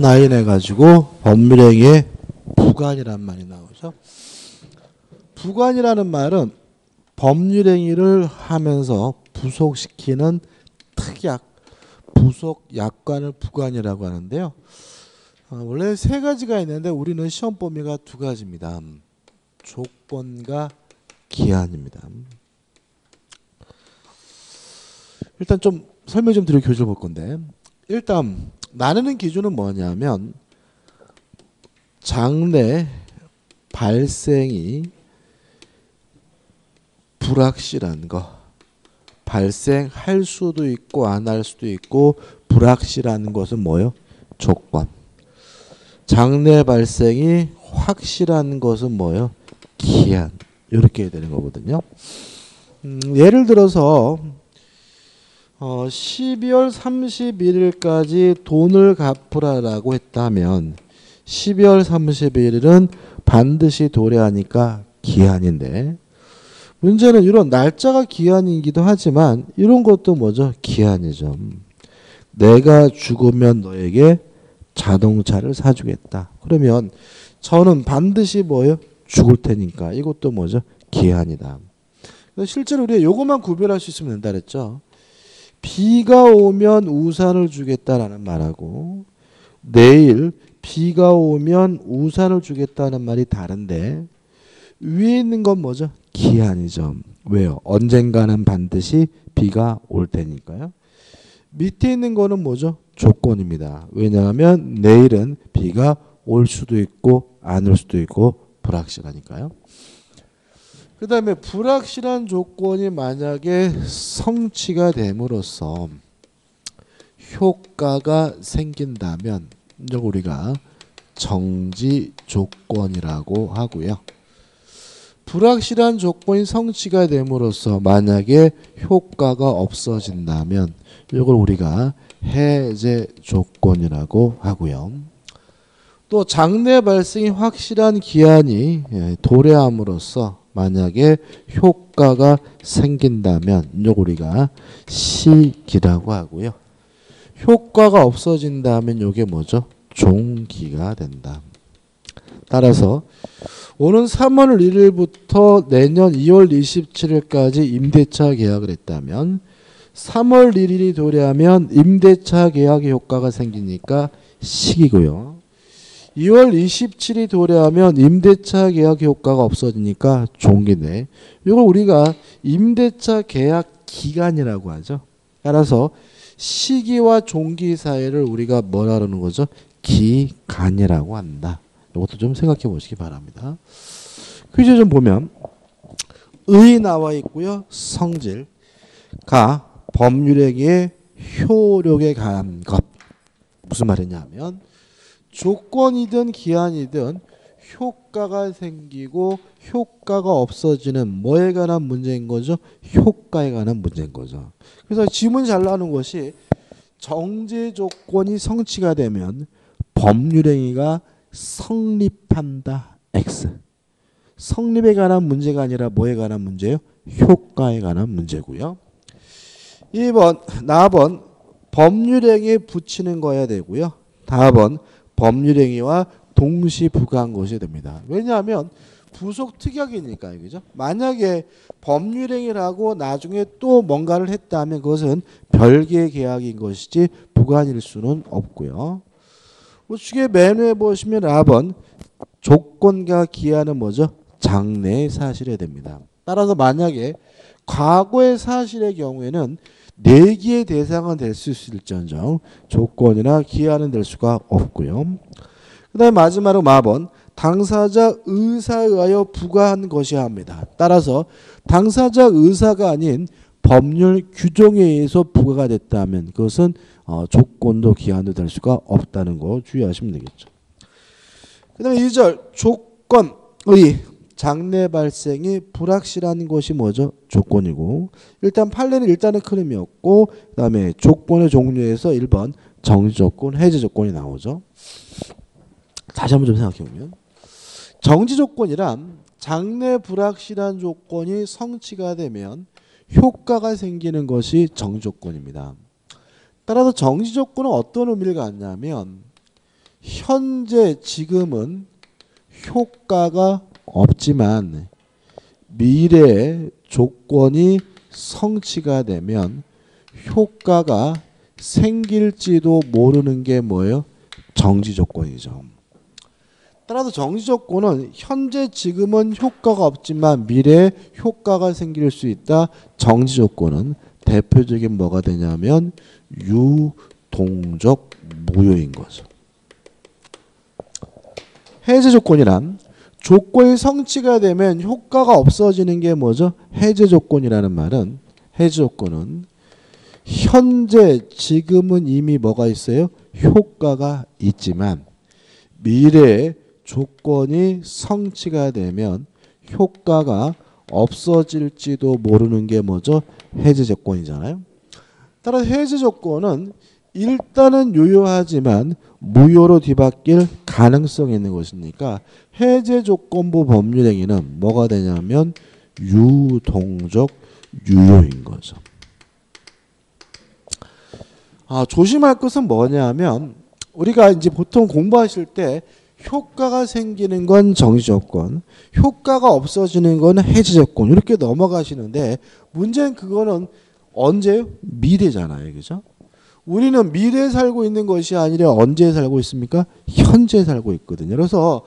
나인해 가지고 법률행위의 부관이란 말이 나오죠. 부관이라는 말은 법률행위를 하면서 부속시키는 특약, 부속 약관을 부관이라고 하는데요. 어, 원래 세 가지가 있는데 우리는 시험 범위가 두 가지입니다. 조건과 기한입니다. 일단 좀 설명 좀 드리고 교재를 볼 건데 일단 나누는 기준은 뭐냐면 장래 발생이 불확실한 거 발생할 수도 있고 안 할 수도 있고 불확실한 것은 뭐요? 조건. 장래 발생이 확실한 것은 뭐요? 기한. 이렇게 되는 거거든요. 음, 예를 들어서 어, 12월 31일까지 돈을 갚으라라고 했다면 12월 31일은 반드시 도래하니까 기한인데 문제는 이런 날짜가 기한이기도 하지만 이런 것도 뭐죠? 기한이죠. 내가 죽으면 너에게 자동차를 사주겠다. 그러면 저는 반드시 뭐요? 죽을 테니까 이것도 뭐죠? 기한이다. 실제로 우리가 요것만 구별할 수 있으면 된다 그랬죠. 비가 오면 우산을 주겠다라는 말하고 내일 비가 오면 우산을 주겠다는 말이 다른데 위에 있는 건 뭐죠? 기한이죠. 왜요? 언젠가는 반드시 비가 올 테니까요. 밑에 있는 거는 뭐죠? 조건입니다. 왜냐하면 내일은 비가 올 수도 있고 안 올 수도 있고 불확실하니까요. 그 다음에 불확실한 조건이 만약에 성취가 됨으로써 효과가 생긴다면 이제 우리가 정지 조건이라고 하고요. 불확실한 조건이 성취가 됨으로써 만약에 효과가 없어진다면 이걸 우리가 해제 조건이라고 하고요. 또 장래 발생이 확실한 기한이 예, 도래함으로써 만약에 효과가 생긴다면 이걸 우리가 시기라고 하고요. 효과가 없어진다면 이게 뭐죠? 종기가 된다. 따라서 오는 3월 1일부터 내년 2월 27일까지 임대차 계약을 했다면 3월 1일이 도래하면 임대차 계약의 효과가 생기니까 시기고요. 2월 27일이 도래하면 임대차 계약 효과가 없어지니까 종기네. 이걸 우리가 임대차 계약 기간이라고 하죠. 따라서 시기와 종기 사이를 우리가 뭐라 그러는 거죠? 기간이라고 한다. 이것도 좀 생각해 보시기 바랍니다. 퀴즈 좀 보면 의 나와 있고요. 성질 가 법률행위의 효력에 관한 것 무슨 말이냐면 조건이든 기한이든 효과가 생기고 효과가 없어지는 뭐에 관한 문제인 거죠? 효과에 관한 문제인 거죠. 그래서 지문 잘 나오는 것이 정제 조건이 성취가 되면 법률행위가 성립한다. X. 성립에 관한 문제가 아니라 뭐에 관한 문제예요? 효과에 관한 문제고요. 2번, 나번 법률행위에 붙이는 거야 되고요. 다번 법률행위와 동시 부과한 것이 됩니다. 왜냐하면 부속 특약이니까 그죠? 만약에 법률행위를 하고 나중에 또 뭔가를 했다면 그것은 별개의 계약인 것이지 부관일 수는 없고요. 우측에 메뉴에 보시면 4번 조건과 기한은 뭐죠? 장래의 사실이 됩니다. 따라서 만약에 과거의 사실의 경우에는 내기의 대상은 될 수 있을지언정 조건이나 기한은 될 수가 없고요. 그 다음에 마지막으로 마번 당사자 의사에 의하여 부과한 것이야 합니다. 따라서 당사자 의사가 아닌 법률 규정에 의해서 부과가 됐다면 그것은 어, 조건도 기한도 될 수가 없다는 거 주의하시면 되겠죠. 그 다음에 2절 조건의 장래 발생이 불확실한 것이 뭐죠? 조건이고 일단 판례는 일단은 크림이었고 그 다음에 조건의 종류에서 1번 정지조건, 해제조건이 나오죠. 다시 한번 좀 생각해보면 정지조건이란 장래 불확실한 조건이 성취가 되면 효과가 생기는 것이 정지조건입니다. 따라서 정지조건은 어떤 의미를 갖냐면 현재 지금은 효과가 없지만 미래의 조건이 성취가 되면 효과가 생길지도 모르는 게 뭐예요? 정지 조건이죠. 따라서 정지 조건은 현재 지금은 효과가 없지만 미래에 효과가 생길 수 있다. 정지 조건은 대표적인 뭐가 되냐면 유동적 무효인 거죠. 해제 조건이란 조건이 성취가 되면 효과가 없어지는 게 뭐죠? 해제 조건이라는 말은 해제 조건은 현재 지금은 이미 뭐가 있어요? 효과가 있지만 미래에 조건이 성취가 되면 효과가 없어질지도 모르는 게 뭐죠? 해제 조건이잖아요. 따라서 해제 조건은 일단은 유효하지만 무효로 뒤바뀔 가능성이 있는 것이니까 해제 조건부 법률행위는 뭐가 되냐면 유동적 유효인 거죠. 아, 조심할 것은 뭐냐면 우리가 이제 보통 공부하실 때 효과가 생기는 건 정지 조건, 효과가 없어지는 건 해지 조건 이렇게 넘어가시는데 문제는 그거는 언제요? 미래잖아요. 그죠? 우리는 미래에 살고 있는 것이 아니라 언제 살고 있습니까? 현재 살고 있거든요. 그래서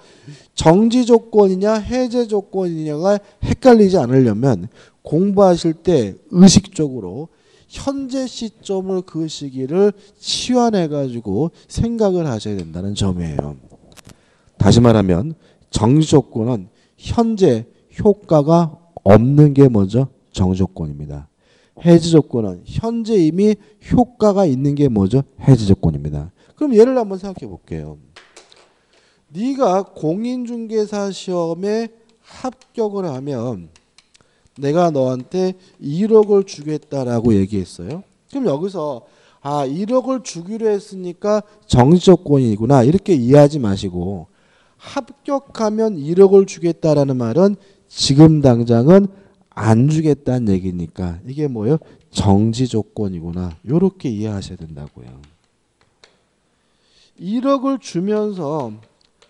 정지 조건이냐 해제 조건이냐가 헷갈리지 않으려면 공부하실 때 의식적으로 현재 시점을 그 시기를 치환해 가지고 생각을 하셔야 된다는 점이에요. 다시 말하면 정지 조건은 현재 효과가 없는 게 뭐죠? 정지 조건입니다. 해지 조건은 현재 이미 효과가 있는 게 뭐죠? 해지 조건입니다. 그럼 예를 한번 생각해 볼게요. 네가 공인중개사 시험에 합격을 하면 내가 너한테 1억을 주겠다라고 얘기했어요. 그럼 여기서 아 1억을 주기로 했으니까 정지 조건이구나 이렇게 이해하지 마시고 합격하면 1억을 주겠다라는 말은 지금 당장은 안 주겠다는 얘기니까 이게 뭐예요? 정지 조건이구나. 이렇게 이해하셔야 된다고요. 1억을 주면서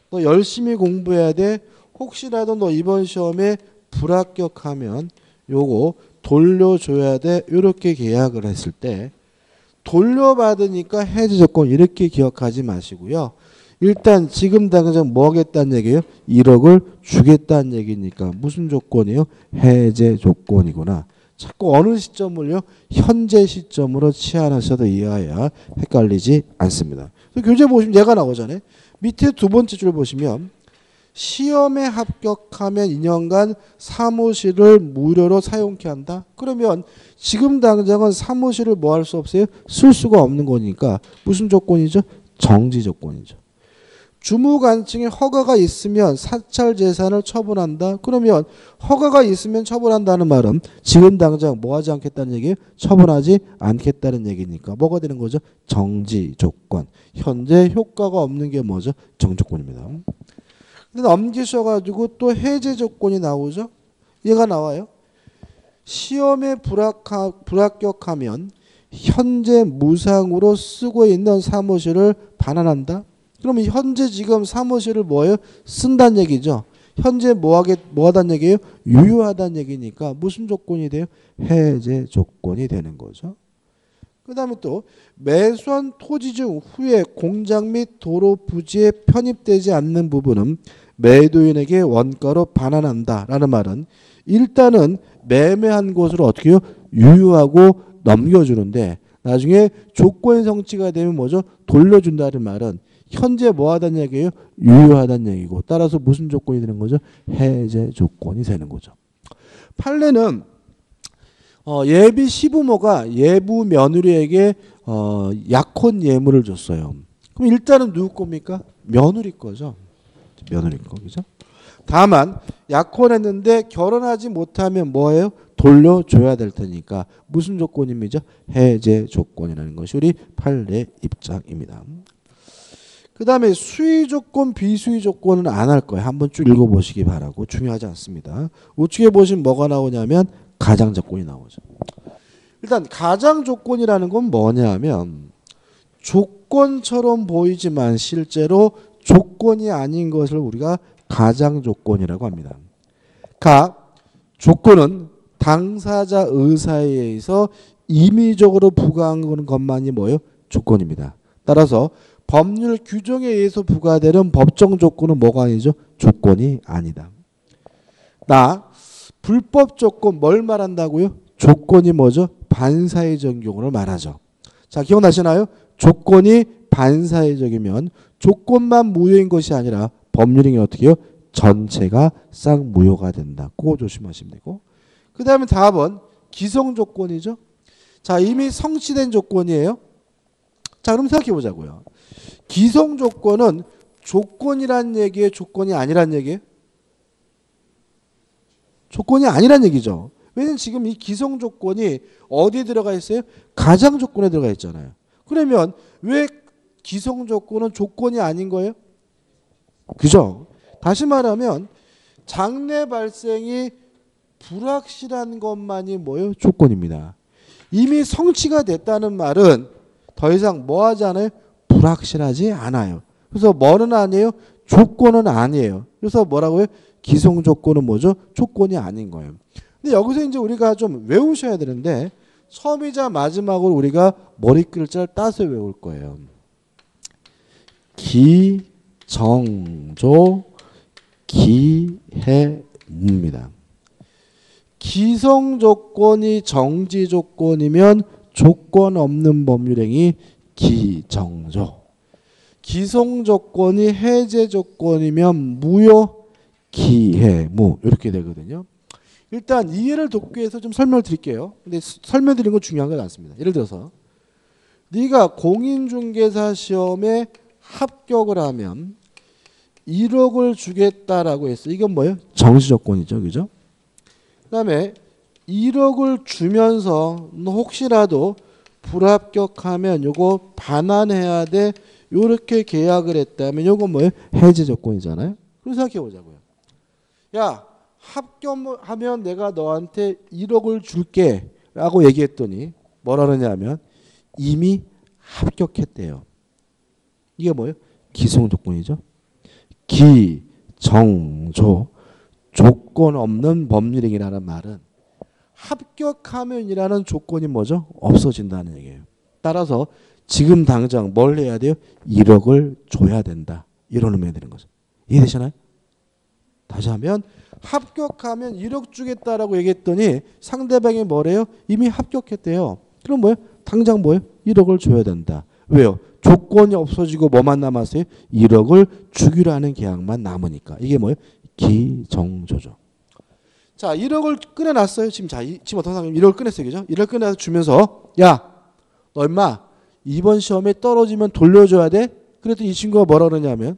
너 열심히 공부해야 돼. 혹시라도 너 이번 시험에 불합격하면 요거 돌려줘야 돼. 이렇게 계약을 했을 때 돌려받으니까 해지 조건 이렇게 기억하지 마시고요. 일단 지금 당장 뭐 하겠다는 얘기예요? 1억을 주겠다는 얘기니까 무슨 조건이에요? 해제 조건이구나. 자꾸 어느 시점을요? 현재 시점으로 치환하셔도 이해해야 헷갈리지 않습니다. 교재 보시면 얘가 나오잖아요. 밑에 두 번째 줄 보시면 시험에 합격하면 2년간 사무실을 무료로 사용케 한다. 그러면 지금 당장은 사무실을 뭐 할 수 없어요? 쓸 수가 없는 거니까 무슨 조건이죠? 정지 조건이죠. 주무관청에 허가가 있으면 사찰 재산을 처분한다. 그러면 허가가 있으면 처분한다는 말은 지금 당장 뭐 하지 않겠다는 얘기예요? 처분하지 않겠다는 얘기니까 뭐가 되는 거죠? 정지 조건. 현재 효과가 없는 게 뭐죠? 정조건입니다. 근데 넘기셔 가지고 또 해제 조건이 나오죠? 얘가 나와요. 시험에 불합, 불합격하면 현재 무상으로 쓰고 있는 사무실을 반환한다. 그러면 현재 지금 사무실을 뭐예요? 쓴다는 얘기죠. 현재 뭐 하게 뭐 하다는 얘기예요? 유효하다는 얘기니까 무슨 조건이 돼요? 해제 조건이 되는 거죠. 그다음에 또 매수한 토지 중 후에 공장 및 도로 부지에 편입되지 않는 부분은 매도인에게 원가로 반환한다라는 말은 일단은 매매한 곳으로 어떻게 요 유효하고 넘겨주는데 나중에 조건이 성취가 되면 뭐죠? 돌려준다는 말은 현재 뭐 하다는 얘기예요? 유효하다는 얘기고 따라서 무슨 조건이 되는 거죠? 해제 조건이 되는 거죠. 판례는 어, 예비 시부모가 예부 며느리에게 어, 약혼 예물을 줬어요. 그럼 일단은 누구 겁니까? 며느리 거죠. 며느리 거 그죠? 다만 약혼했는데 결혼하지 못하면 뭐예요? 돌려줘야 될 테니까 무슨 조건입니까? 해제 조건이라는 것이 우리 판례 입장입니다. 그 다음에 수의 조건, 비수의 조건은 안 할 거예요. 한번 쭉 읽어보시기 바라고 중요하지 않습니다. 우측에 보시면 뭐가 나오냐면 가장 조건이 나오죠. 일단 가장 조건이라는 건 뭐냐면 조건처럼 보이지만 실제로 조건이 아닌 것을 우리가 가장 조건이라고 합니다. 각 조건은 당사자 의사에 의해서 임의적으로 부과하는 것만이 뭐예요? 조건입니다. 따라서 법률 규정에 의해서 부과되는 법정 조건은 뭐가 아니죠? 조건이 아니다. 나 불법 조건 뭘 말한다고요? 조건이 뭐죠? 반사회적 경우를 말하죠. 자 기억나시나요? 조건이 반사회적이면 조건만 무효인 것이 아니라 법률이 어떻게 요? 전체가 쌍무효가 된다. 그거 조심하시면 되고. 그 다음에 답은 기성 조건이죠. 자 이미 성취된 조건이에요. 자 그럼 생각해 보자고요. 기성 조건은 조건이란 얘기에 조건이 아니란 얘기예요? 조건이 아니란 얘기죠. 왜냐면 지금 이 기성 조건이 어디에 들어가 있어요? 가장 조건에 들어가 있잖아요. 그러면 왜 기성 조건은 조건이 아닌 거예요? 그죠? 다시 말하면 장래 발생이 불확실한 것만이 뭐예요? 조건입니다. 이미 성취가 됐다는 말은 더 이상 뭐 하지 않아요? 불확실하지 않아요. 그래서 뭐는 아니에요? 조건은 아니에요. 그래서 뭐라고요? 기성 조건은 뭐죠? 조건이 아닌 거예요. 근데 여기서 이제 우리가 좀 외우셔야 되는데 처음이자 마지막으로 우리가 머리 글자를 따서 외울 거예요. 기정조 기해무입니다. 기성 조건이 정지 조건이면 조건 없는 법률행위 기정조. 기성 조건이 해제 조건이면 무효 기해무 이렇게 되거든요. 일단 이해를 돕기 위해서 좀 설명을 드릴게요. 근데 설명 드리는 건 중요한 건 않습니다. 예를 들어서 네가 공인중개사 시험에 합격을 하면 1억을 주겠다라고 했어. 이건 뭐예요? 정시 조건이죠. 그죠? 그다음에 1억을 주면서 혹시라도 불합격하면 요거 반환해야 돼. 요렇게 계약을 했다면 요건 뭐예요? 해지 조건이잖아요. 그럼 생각해 보자고요. 야, 합격하면 내가 너한테 1억을 줄게 라고 얘기했더니 뭐라 그러냐면 이미 합격했대요. 이게 뭐예요? 기성 조건이죠. 기, 정, 조 조건 없는 법률행위라는 말은 합격하면이라는 조건이 뭐죠? 없어진다는 얘기예요. 따라서 지금 당장 뭘 해야 돼요? 1억을 줘야 된다. 이런 의미가 되는 거죠. 이해되시나요? 다시 하면 합격하면 1억 주겠다라고 얘기했더니 상대방이 뭐래요? 이미 합격했대요. 그럼 뭐예요? 당장 뭐예요? 1억을 줘야 된다. 왜요? 조건이 없어지고 뭐만 남았어요? 1억을 주기로 하는 계약만 남으니까. 이게 뭐예요? 기정조죠. 자, 1억을 꺼내놨어요. 지금 자, 지금 어떤 사람이 1억을 꺼냈어요. 그죠? 1억 꺼내서 주면서 야, 너 임마 이번 시험에 떨어지면 돌려줘야 돼? 그랬더니 이 친구가 뭐라 그러냐면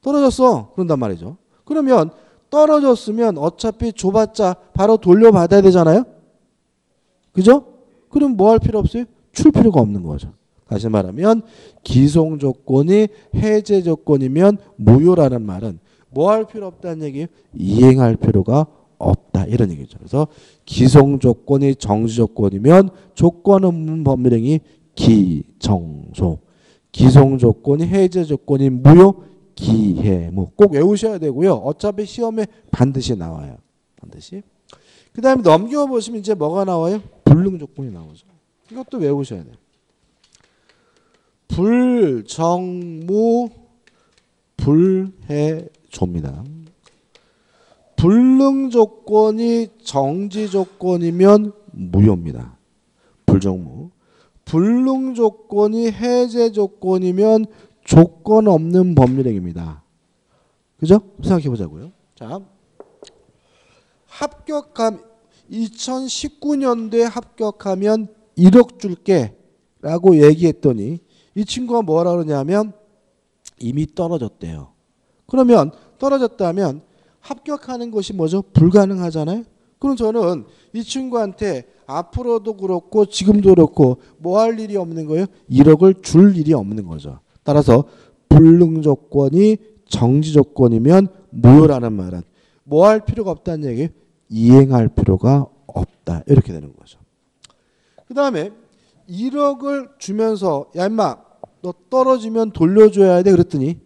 떨어졌어. 그런단 말이죠. 그러면 떨어졌으면 어차피 줘봤자 바로 돌려받아야 되잖아요. 그죠? 그럼 뭐 할 필요 없어요? 출 필요가 없는 거죠. 다시 말하면 기성 조건이 해제 조건이면 무효라는 말은 뭐 할 필요 없다는 얘기예요? 이행할 필요가 없다 이런 얘기죠. 그래서 기성 조건이 정지 조건이면 조건 없는 법률행위 기정소 기성 조건이 해제 조건이 무효 기해무 꼭 외우셔야 되고요. 어차피 시험에 반드시 나와요. 반드시. 그 다음에 넘겨보시면 이제 뭐가 나와요? 불능 조건이 나오죠. 이것도 외우셔야 돼요. 불정무 불해조입니다. 불능 조건이 정지 조건이면 무효입니다. 불정무. 불능 조건이 해제 조건이면 조건 없는 법률행위입니다. 그죠? 생각해 보자고요. 자, 합격함 2019년도에 합격하면 1억 줄게 라고 얘기했더니 이 친구가 뭐라 그러냐면 이미 떨어졌대요. 그러면 떨어졌다면 합격하는 것이 뭐죠? 불가능하잖아요. 그럼 저는 이 친구한테 앞으로도 그렇고 지금도 그렇고 뭐 할 일이 없는 거예요? 1억을 줄 일이 없는 거죠. 따라서 불능 조건이 정지 조건이면 무효라는 말은 뭐 할 필요가 없다는 얘기 이행할 필요가 없다. 이렇게 되는 거죠. 그 다음에 1억을 주면서 야 임마 너 떨어지면 돌려줘야 돼 그랬더니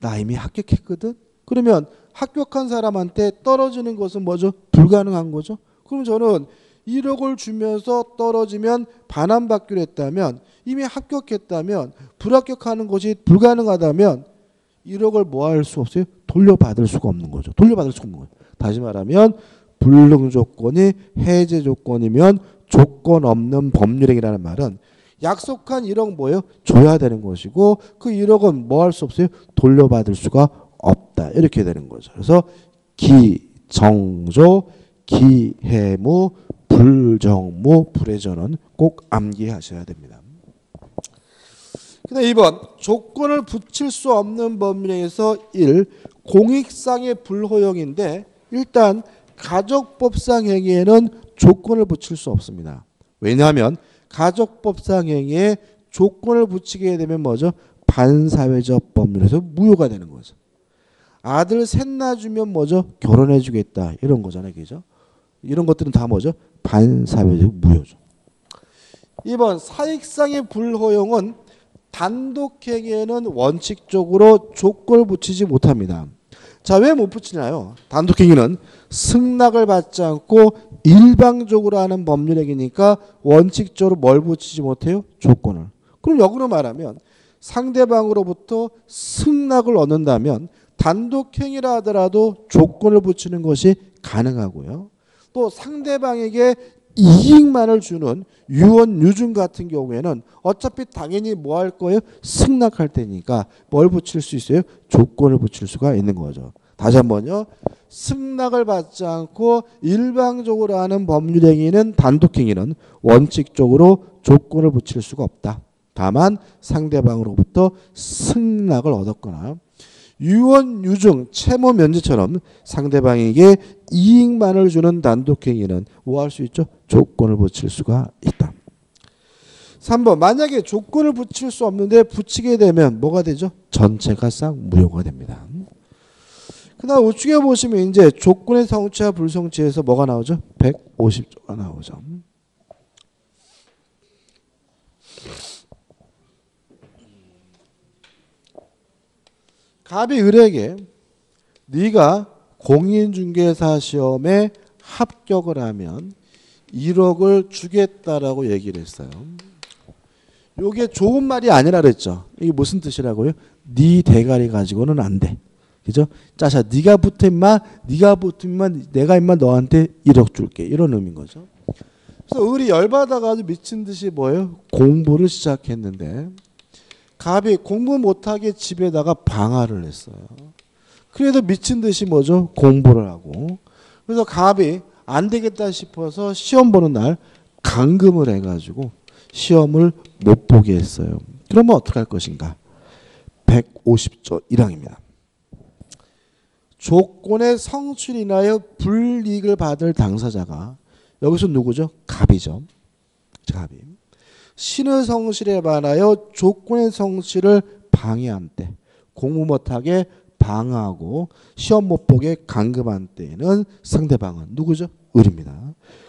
나 이미 합격했거든. 그러면 합격한 사람한테 떨어지는 것은 뭐죠? 불가능한 거죠. 그럼 저는 1억을 주면서 떨어지면 반환받기로 했다면 이미 합격했다면 불합격하는 것이 불가능하다면 1억을 뭐 할 수 없어요? 돌려받을 수가 없는 거죠. 돌려받을 수가 없는 거예요. 다시 말하면 불능 조건이 해제 조건이면 조건 없는 법률행위라는 말은 약속한 1억 뭐예요? 줘야 되는 것이고 그 1억은 뭐 할 수 없어요? 돌려받을 수가 없다. 이렇게 되는 거죠. 그래서 기 정조, 기해무, 불정무, 불해전은 꼭 암기하셔야 됩니다. 그다음 2번 조건을 붙일 수 없는 법률에서 1. 공익상의 불허용인데 일단 가족법상 행위에는 조건을 붙일 수 없습니다. 왜냐하면 가족법상 행위에 조건을 붙이게 되면 뭐죠? 반사회적 법률에서 무효가 되는 거죠. 아들 셋 낳아주면 뭐죠? 결혼해주겠다 이런 거잖아요, 그죠? 이런 것들은 다 뭐죠? 반사회적 무효죠. 2번 사익상의 불허용은 단독행위에는 원칙적으로 조건을 붙이지 못합니다. 자, 왜 못 붙이나요? 단독행위는 승낙을 받지 않고 일방적으로 하는 법률행위니까 원칙적으로 뭘 붙이지 못해요? 조건을. 그럼 역으로 말하면 상대방으로부터 승낙을 얻는다면 단독행위라 하더라도 조건을 붙이는 것이 가능하고요. 또 상대방에게 이익만을 주는 유언 유증 같은 경우에는 어차피 당연히 뭐 할 거예요? 승낙할 테니까 뭘 붙일 수 있어요? 조건을 붙일 수가 있는 거죠. 다시 한번요. 승낙을 받지 않고 일방적으로 하는 법률 행위는 단독 행위는 원칙적으로 조건을 붙일 수가 없다. 다만 상대방으로부터 승낙을 얻었거나 유언 유증 채무 면제처럼 상대방에게 이익만을 주는 단독행위는 뭐할 수 있죠? 조건을 붙일 수가 있다. 3번 만약에 조건을 붙일 수 없는데 붙이게 되면 뭐가 되죠? 전체가 싹 무효가 됩니다. 그다음 우측에 보시면 이제 조건의 성취와 불성취에서 뭐가 나오죠? 150조가 나오죠. 갑이 을에게 네가 공인중개사 시험에 합격을 하면 1억을 주겠다라고 얘기를 했어요. 요게 좋은 말이 아니라 그랬죠. 이게 무슨 뜻이라고요? 네 대가리 가지고는 안 돼. 그죠? 짜샤 네가 붙어 임마 네가 붙으면 내가 임마 너한테 1억 줄게. 이런 의미인 거죠. 그래서 을이 열받아가지고 미친 듯이 뭐예요? 공부를 시작했는데 갑이 공부 못하게 집에다가 방화를 했어요. 그래도 미친 듯이 뭐죠? 공부를 하고. 그래서 갑이 안 되겠다 싶어서 시험 보는 날 감금을 해가지고 시험을 못 보게 했어요. 그러면 어떻게 할 것인가? 150조 1항입니다. 조건의 성취를 인하여 불이익을 받을 당사자가 여기서 누구죠? 갑이죠. 갑이. 신의 성실에 반하여 조건의 성실을 방해한 때 공부 못하게 방하고 시험 못 보게 감금한 때에는 상대방은 누구죠? 을입니다.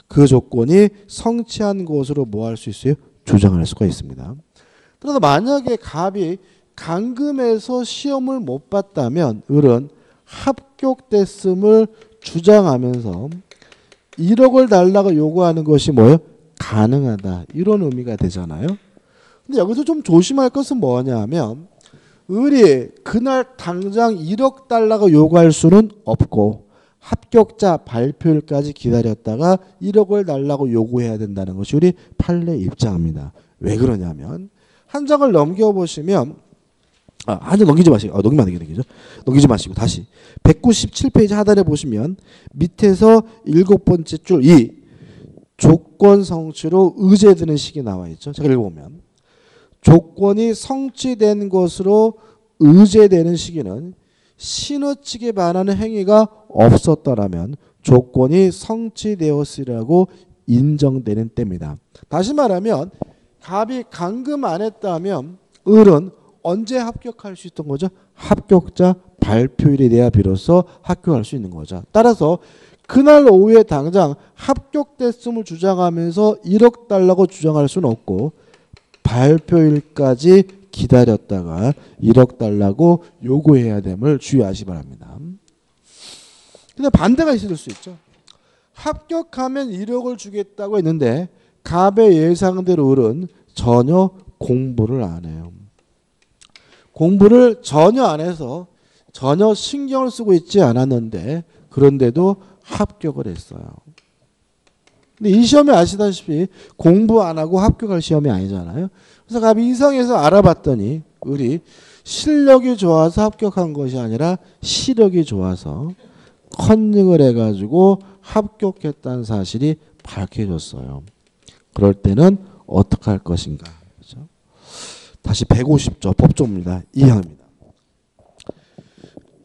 그 조건이 성취한 것으로 뭐 할 수 있어요? 주장할 수가 있습니다. 그래서 만약에 갑이 감금해서 시험을 못 봤다면 을은 합격됐음을 주장하면서 1억을 달라고 요구하는 것이 뭐예요? 가능하다. 이런 의미가 되잖아요. 근데 여기서 좀 조심할 것은 뭐냐면 을이 그날 당장 1억 달러가 요구할 수는 없고 합격자 발표일까지 기다렸다가 1억을 달라고 요구해야 된다는 것이 우리 판례 입장입니다. 왜 그러냐면 한 장을 넘겨보시면 아, 한 장 넘기지 마시고 아, 넘기면 안 되겠죠. 넘기지 마시고 다시 197페이지 하단에 보시면 밑에서 일곱 번째 줄 2 조건 성취로 의제되는 식이 나와 있죠. 제가 읽어보면 조건이 성취된 것으로 의제되는 시기는 신호 측에 반하는 행위가 없었더라면 조건이 성취되었으라고 인정되는 때입니다. 다시 말하면 갑이 감금 안 했다면 을은 언제 합격할 수 있던 거죠? 합격자 발표일에 대하 비로소 합격할 수 있는 거죠. 따라서 그날 오후에 당장 합격됐음을 주장하면서 1억 달라고 주장할 수는 없고 발표일까지 기다렸다가 1억 달라고 요구해야 됨을 주의하시 바랍니다. 근데 반대가 있을 수 있죠. 합격하면 1억을 주겠다고 했는데 갑의 예상대로 을은 전혀 공부를 안 해요. 공부를 전혀 안 해서 전혀 신경을 쓰고 있지 않았는데 그런데도 합격을 했어요. 근데 이 시험이 아시다시피 공부 안 하고 합격할 시험이 아니잖아요. 그래서 갑이 이성에서 알아봤더니 을이 실력이 좋아서 합격한 것이 아니라 시력이 좋아서 컨닝을 해가지고 합격했다는 사실이 밝혀졌어요. 그럴 때는 어떻게 할 것인가? 그렇죠? 다시 150조 법조입니다. 이해합니다.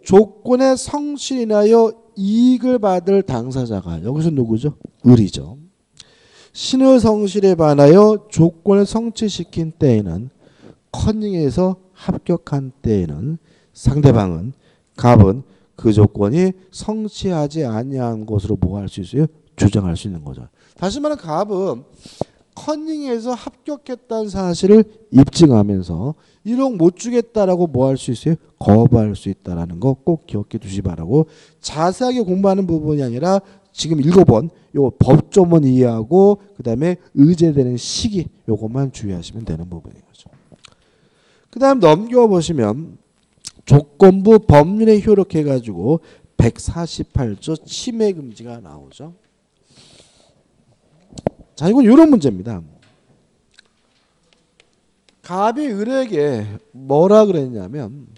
조건의 성실인하여 이익을 받을 당사자가 여기서 누구죠? 을이죠. 신의 성실에 반하여 조건을 성취시킨 때에는 커닝에서 합격한 때에는 상대방은 갑은 그 조건이 성취하지 아니한 것으로 뭐할 수 있어요? 주장할 수 있는 거죠. 다시 말하면 갑은 커닝에서 합격했다는 사실을 입증하면서 1억 못 주겠다라고 뭐 할 수 있어요? 거부할 수 있다라는 거 꼭 기억해 두시 바라고 자세하게 공부하는 부분이 아니라 지금 읽어본 요 법조문 이해하고 그다음에 의제되는 시기 요것만 주의하시면 되는 부분인 거죠. 그다음 넘겨 보시면 조건부 법률에 효력해 가지고 148조 침해 금지가 나오죠. 자, 이건 이런 문제입니다. 갑이 을에게 뭐라 그랬냐면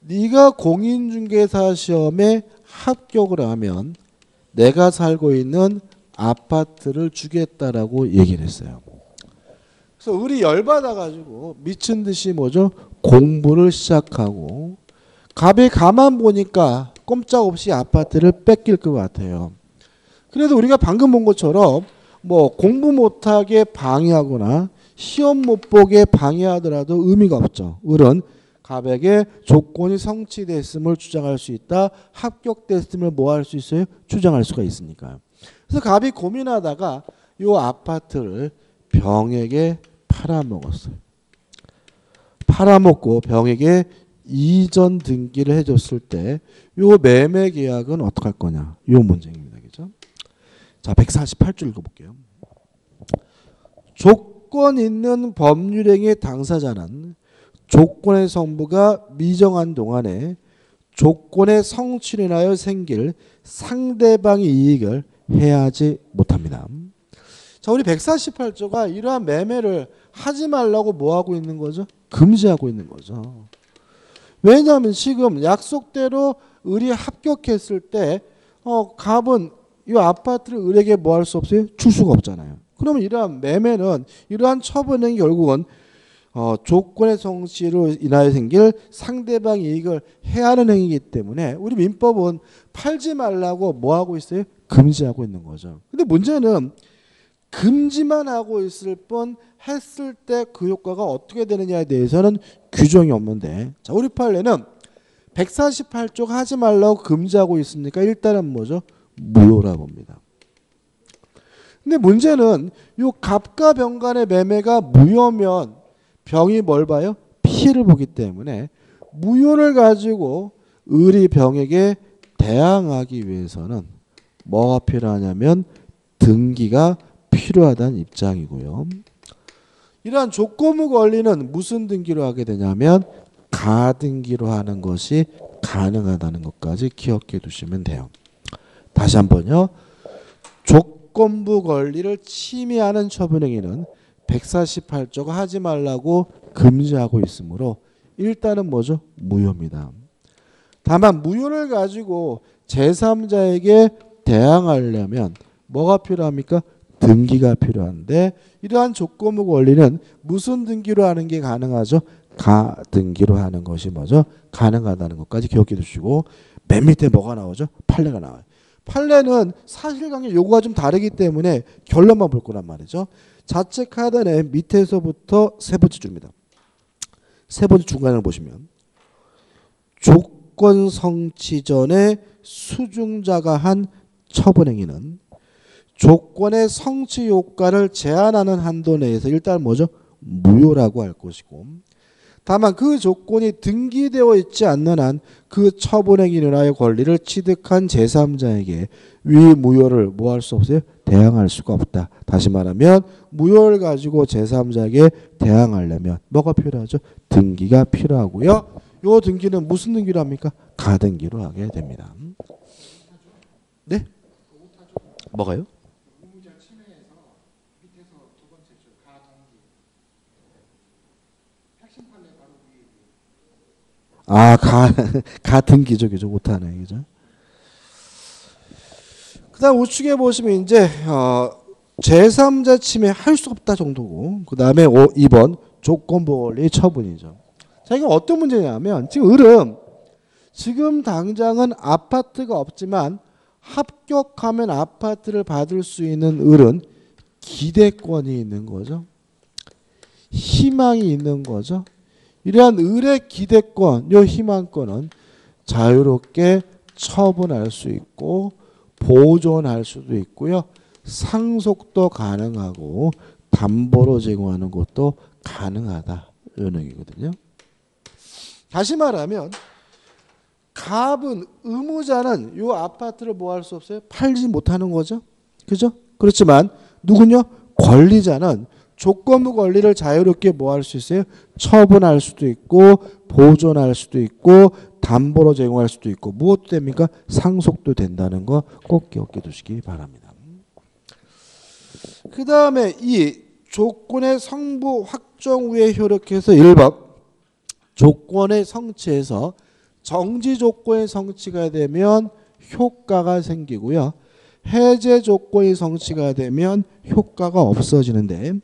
네가 공인중개사 시험에 합격을 하면 내가 살고 있는 아파트를 주겠다라고 얘기를 했어요. 그래서 을이 열받아 가지고 미친 듯이 뭐죠? 공부를 시작하고 갑이 가만 보니까 꼼짝없이 아파트를 뺏길 것 같아요. 그래도 우리가 방금 본 것처럼 뭐 공부 못하게 방해하거나 시험 못 보게 방해하더라도 의미가 없죠. 을은 갑에게 조건이 성취됐음을 주장할 수 있다. 합격됐음을 뭐 할 수 있어요? 주장할 수가 있으니까요. 그래서 갑이 고민하다가 요 아파트를 병에게 팔아먹었어요. 팔아먹고 병에게 이전 등기를 해줬을 때 요 매매 계약은 어떻게 할 거냐? 요 문제입니다. 그죠? 자, 148줄 읽어볼게요. 조 건 있는 법률행위 당사자는 조건의 성부가 미정한 동안에 조건의 성취를 인하여 생길 상대방의 이익을 해하지 못합니다. 자, 우리 148조가 이러한 매매를 하지 말라고 뭐 하고 있는 거죠? 금지하고 있는 거죠. 왜냐하면 지금 약속대로 을이 합격했을 때 어, 갑은 이 아파트를 을에게 뭐 할 수 없어요? 줄 수가 없잖아요. 그러면 이러한 매매는 이러한 처분은 결국은 어, 조건의 성취로 인하여 생길 상대방 이익을 해하는 행위이기 때문에 우리 민법은 팔지 말라고 뭐 하고 있어요? 금지하고 있는 거죠. 근데 문제는 금지만 하고 있을 뿐 했을 때 그 효과가 어떻게 되느냐에 대해서는 규정이 없는데 자 우리 판례는 148쪽 하지 말라고 금지하고 있으니까 일단은 뭐죠? 무효라고 봅니다. 근데 문제는 요 갑과 병 간의 매매가 무효면 병이 뭘 봐요? 피해를 보기 때문에 무효를 가지고 을이 병에게 대항하기 위해서는 뭐가 필요하냐면 등기가 필요하다는 입장이고요. 이러한 조건부 권리는 무슨 등기로 하게 되냐면 가등기로 하는 것이 가능하다는 것까지 기억해 두시면 돼요. 다시 한번요. 조 건부 권리를 침해하는 처분행위는 148조가 하지 말라고 금지하고 있으므로 일단은 뭐죠? 무효입니다. 다만 무효를 가지고 제3자에게 대항하려면 뭐가 필요합니까? 등기가 필요한데 이러한 조건부 권리는 무슨 등기로 하는 게 가능하죠? 가 등기로 하는 것이 뭐죠? 가능하다는 것까지 기억해 두시고 맨 밑에 뭐가 나오죠? 판례가 나와요. 판례는 사실관계 요구가 좀 다르기 때문에 결론만 볼 거란 말이죠. 자체 카드의 밑에서부터 세 번째 줄입니다. 세 번째 중간을 보시면 조건 성취 전에 수중자가 한 처분 행위는 조건의 성취 효과를 제한하는 한도 내에서 일단 뭐죠? 무효라고 할 것이고 다만 그 조건이 등기되어 있지 않는 한 그 처분행위 인하의 권리를 취득한 제3자에게 위무효를 뭐 할 수 없어요? 대항할 수가 없다. 다시 말하면 무효를 가지고 제3자에게 대항하려면 뭐가 필요하죠? 등기가 필요하고요. 요 등기는 무슨 등기로 합니까? 가등기로 하게 됩니다. 네? 뭐가요? 아, 가, 같은 기죠, 그죠? 못하네, 그죠? 그 다음 우측에 보시면 이제, 어, 제3자 침해 할 수 없다 정도고, 그 다음에 2번 조건부 권리 처분이죠. 자, 이게 어떤 문제냐면, 지금 을은 지금 당장은 아파트가 없지만 합격하면 아파트를 받을 수 있는 을은 기대권이 있는 거죠. 희망이 있는 거죠. 이러한 을의 기대권, 요 희망권은 자유롭게 처분할 수 있고 보존할 수도 있고요. 상속도 가능하고 담보로 제공하는 것도 가능하다. 이런 얘기거든요. 다시 말하면 갑은 의무자는 요 아파트를 뭐 할 수 없어요? 팔지 못하는 거죠. 그죠? 그렇지만 누군요? 권리자는 조건부 권리를 자유롭게 뭐 할 수 있어요? 처분할 수도 있고 보존할 수도 있고 담보로 제공할 수도 있고 무엇도 됩니까? 상속도 된다는 거 꼭 기억해 두시기 바랍니다. 그 다음에 이 조건의 성부 확정 후에 효력해서 1번 조건의 성취에서 정지 조건의 성취가 되면 효과가 생기고요. 해제 조건이 성취가 되면 효과가 없어지는데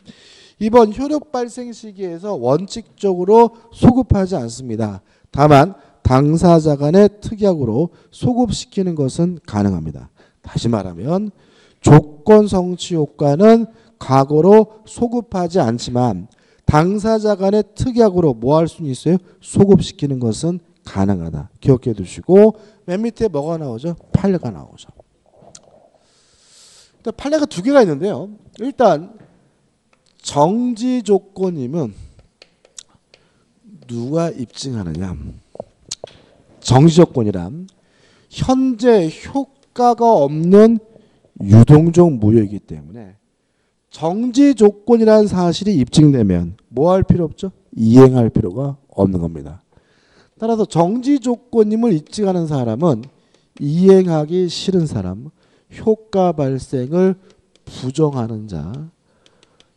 이번 효력 발생 시기에서 원칙적으로 소급하지 않습니다. 다만 당사자 간의 특약으로 소급시키는 것은 가능합니다. 다시 말하면 조건 성취 효과는 과거로 소급하지 않지만 당사자 간의 특약으로 뭐 할 수는 있어요? 소급시키는 것은 가능하다. 기억해 두시고 맨 밑에 뭐가 나오죠? 판례가 나오죠. 판례가 두 개가 있는데요. 일단 정지 조건이면 누가 입증하느냐? 정지 조건이란 현재 효과가 없는 유동적 무효이기 때문에 정지 조건이라는 사실이 입증되면 뭐 할 필요 없죠? 이행할 필요가 없는 겁니다. 따라서 정지 조건임을 입증하는 사람은 이행하기 싫은 사람, 효과 발생을 부정하는 자,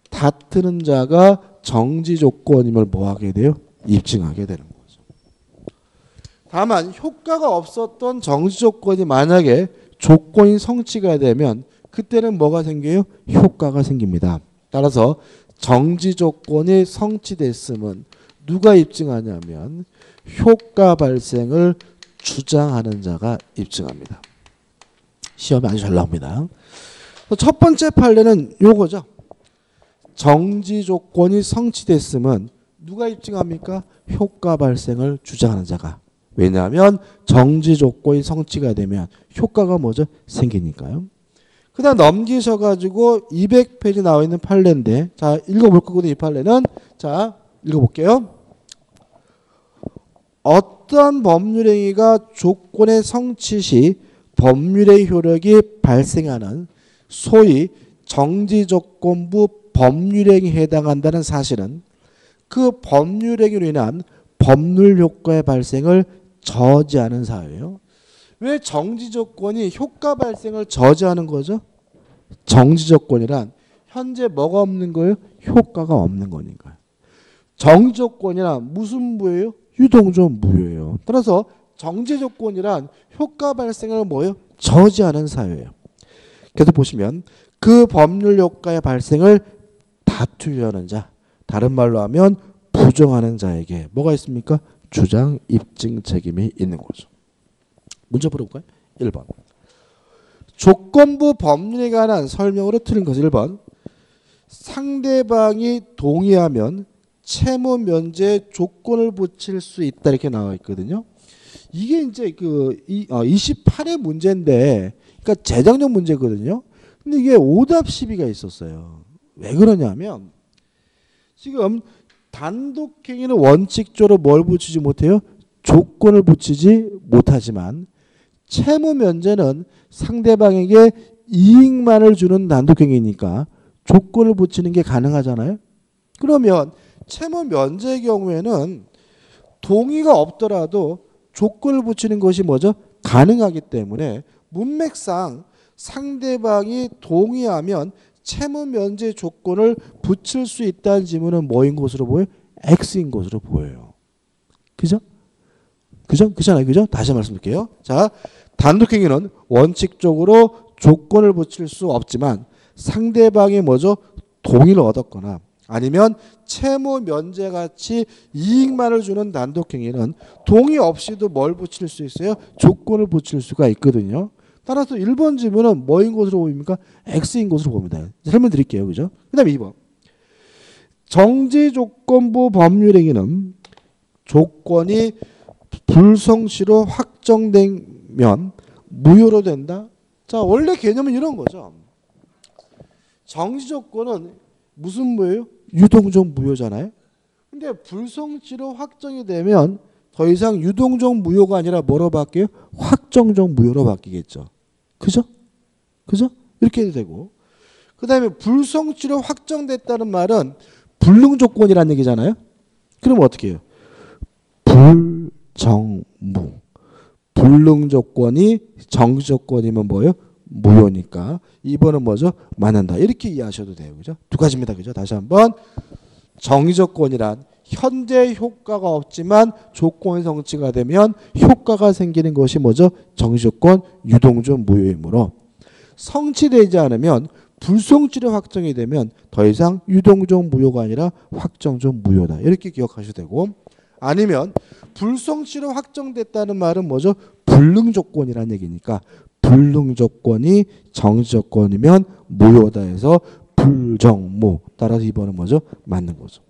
다투는 자가 정지 조건임을 뭐하게 돼요? 입증하게 되는 거죠. 다만 효과가 없었던 정지 조건이 만약에 조건이 성취가 되면 그때는 뭐가 생겨요? 효과가 생깁니다. 따라서 정지 조건이 성취됐음은 누가 입증하냐면 효과 발생을 주장하는 자가 입증합니다. 시험에 아주 잘 나옵니다. 첫 번째 판례는 요거죠. 정지 조건이 성취됐으면 누가 입증합니까? 효과 발생을 주장하는 자가. 왜냐하면 정지 조건이 성취가 되면 효과가 뭐죠? 생기니까요. 그 다음 넘기셔가지고 200페이지 나와 있는 판례인데 자 읽어볼 거거든요. 이 판례는 자 읽어볼게요. 어떠한 법률 행위가 조건의 성취 시 법률의 효력이 발생하는 소위 정지조건부 법률행위에 해당한다는 사실은 그 법률행위로 인한 법률 효과의 발생을 저지하는 사유예요. 왜 정지조건이 효과 발생을 저지하는 거죠? 정지조건이란 현재 뭐가 없는 거예요? 효과가 없는 거니까요. 정지조건이란 무슨 무예요? 유동적 무효예요. 따라서 정지 조건이란 효과 발생을 뭐예요? 저지하는 사유예요. 계속 보시면 그 법률 효과의 발생을 다투려는 자, 다른 말로 하면 부정하는 자에게 뭐가 있습니까? 주장 입증 책임이 있는 거죠. 문제 풀어볼까요? 1번. 조건부 법률에 관한 설명으로 틀린 것은 1번. 상대방이 동의하면 채무 면제 조건을 붙일 수 있다 이렇게 나와 있거든요. 이게 이제 그 이, 어, 28의 문제인데, 그러니까 재정적 문제거든요. 근데 이게 오답 시비가 있었어요. 왜 그러냐면 지금 단독행위는 원칙적으로 뭘 붙이지 못해요? 조건을 붙이지 못하지만 채무 면제는 상대방에게 이익만을 주는 단독행위니까 조건을 붙이는 게 가능하잖아요. 그러면 채무 면제의 경우에는 동의가 없더라도 조건을 붙이는 것이 뭐죠? 가능하기 때문에 문맥상 상대방이 동의하면 채무 면제 조건을 붙일 수 있다는 지문은 뭐인 것으로 보여요? X인 것으로 보여요. 그죠? 그죠? 그잖아요. 그죠? 다시 말씀드릴게요. 자, 단독행위는 원칙적으로 조건을 붙일 수 없지만 상대방이 뭐죠? 동의를 얻었거나 아니면 채무 면제 같이 이익만을 주는 단독행위는 동의 없이도 뭘 붙일 수 있어요? 조건을 붙일 수가 있거든요. 따라서 1번 지문은 뭐인 것으로 보입니까? X인 것으로 봅니다. 설명드릴게요. 그죠? 그 다음에 2번. 정지조건부 법률행위는 조건이 불성시로 확정되면 무효로 된다. 자, 원래 개념은 이런 거죠. 정지조건은 무슨 무효예요? 유동적 무효잖아요. 근데 불성시로 확정이 되면 더 이상 유동적 무효가 아니라 뭐로 바뀌어요? 확정적 무효로 바뀌겠죠. 그죠? 그죠? 이렇게 해도 되고. 그 다음에 불성취로 확정됐다는 말은 불능 조건이라는 얘기잖아요. 그럼 어떻게 해요? 불정무. 불능 조건이 정지 조건이면 뭐예요? 무효니까. 2번은 뭐죠? 만한다. 이렇게 이해하셔도 돼요. 그죠? 두 가지입니다. 그죠? 다시 한번. 정의 조건이란 현재 효과가 없지만 조건이 성취가 되면 효과가 생기는 것이 뭐죠? 정지조건 유동적 무효이므로 성취되지 않으면 불성취로 확정이 되면 더 이상 유동적 무효가 아니라 확정적 무효다. 이렇게 기억하셔도 되고 아니면 불성취로 확정됐다는 말은 뭐죠? 불능 조건이라는 얘기니까 불능 조건이 정지 조건이면 무효다 해서 불정무 따라서 2번은 뭐죠? 맞는 거죠.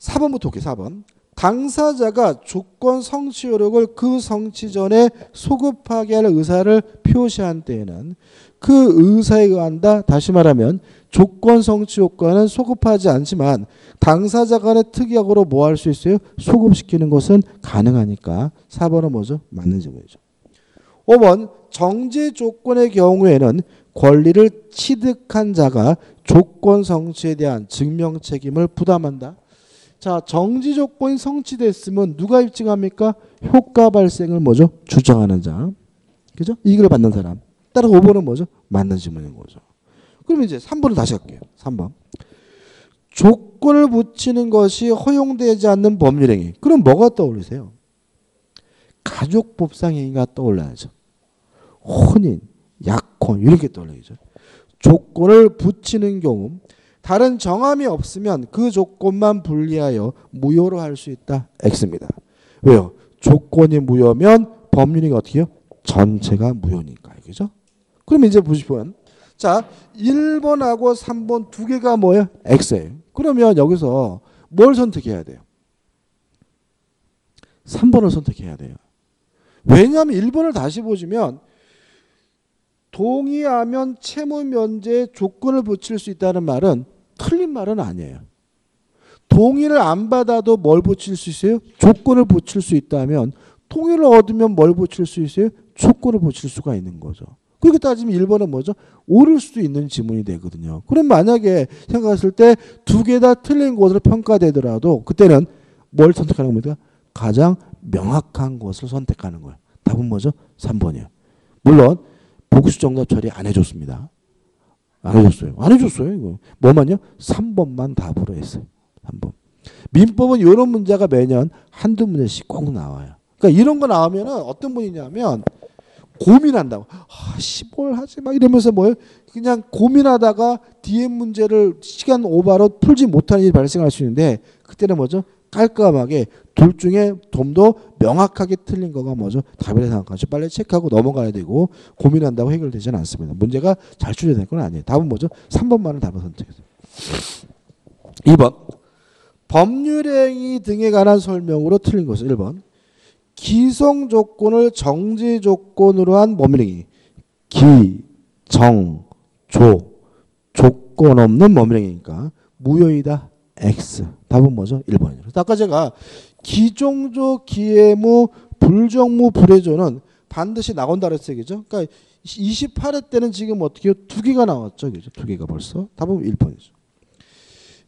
4번부터 볼게요. 4번. 당사자가 조건 성취 효력을 그 성취 전에 소급하게 할 의사를 표시한 때에는 그 의사에 의한다. 다시 말하면 조건 성취 효과는 소급하지 않지만 당사자 간의 특약으로 뭐 할 수 있어요? 소급시키는 것은 가능하니까 4번은 뭐죠? 맞는 질문이죠. 5번 정지 조건의 경우에는 권리를 취득한 자가 조건 성취에 대한 증명 책임을 부담한다. 자, 정지 조건이 성취됐으면 누가 입증합니까? 효과 발생을 뭐죠? 주장하는 자. 그죠? 이익을 받는 사람. 따라 5번은 뭐죠? 맞는 질문인 거죠. 그럼 이제 3번을 다시 할게요. 3번. 조건을 붙이는 것이 허용되지 않는 법률행위. 그럼 뭐가 떠오르세요? 가족 법상행위가 떠올라야죠. 혼인, 약혼 이렇게 떠올라야죠. 조건을 붙이는 경우 다른 정함이 없으면 그 조건만 분리하여 무효로 할 수 있다. X입니다. 왜요? 조건이 무효면 법률이 어떻게 요 전체가 무효니까. 그죠? 그럼 이제 보시면 자 1번하고 3번 두 개가 뭐예요? X예요. 그러면 여기서 뭘 선택해야 돼요? 3번을 선택해야 돼요. 왜냐하면 1번을 다시 보시면 동의하면 채무 면제 조건을 붙일 수 있다는 말은 틀린 말은 아니에요. 동의를 안 받아도 뭘 붙일 수 있어요? 조건을 붙일 수 있다면 동의를 얻으면 뭘 붙일 수 있어요? 조건을 붙일 수가 있는 거죠. 그렇게 따지면 1번은 뭐죠? 오를 수도 있는 지문이 되거든요. 그럼 만약에 생각했을 때 두 개 다 틀린 것으로 평가되더라도 그때는 뭘 선택하는 겁니까? 가장 명확한 것을 선택하는 거예요. 답은 뭐죠? 3번이에요. 물론 복수 정답 처리 안 해줬습니다. 안 해줬어요. 안 해줬어요. 이거. 뭐만요? 3번만 답으로 했어요. 3번. 민법은 이런 문제가 매년 한두 문제씩 꼭 나와요. 그러니까 이런 거 나오면 어떤 분이냐면 고민한다고. 아, 10월 하지 막 이러면서 뭐예요? 그냥 고민하다가 뒤에 문제를 시간 오바로 풀지 못하는 일이 발생할 수 있는데 그때는 뭐죠? 깔끔하게 둘 중에 좀 더 명확하게 틀린 거가 뭐죠? 답이라 생각하죠. 빨리 체크하고 넘어가야 되고 고민한다고 해결되지는 않습니다. 문제가 잘 추려될 건 아니에요. 답은 뭐죠? 3번만을 답을 선택했어요. 2번 법률행위 등에 관한 설명으로 틀린 것은 1번 기성 조건을 정지 조건으로 한 법률행위 기, 정, 조 조건 없는 법률행위니까 무효이다. X. 답은 뭐죠? 1번이죠. 아까 제가 기종조, 기해무, 불정무, 불해조는 반드시 나온다 그랬어요. 그죠? 그러니까 28회 때는 지금 어떻게? 두 개가 나왔죠. 그죠? 두 개가 벌써. 답은 1번이죠.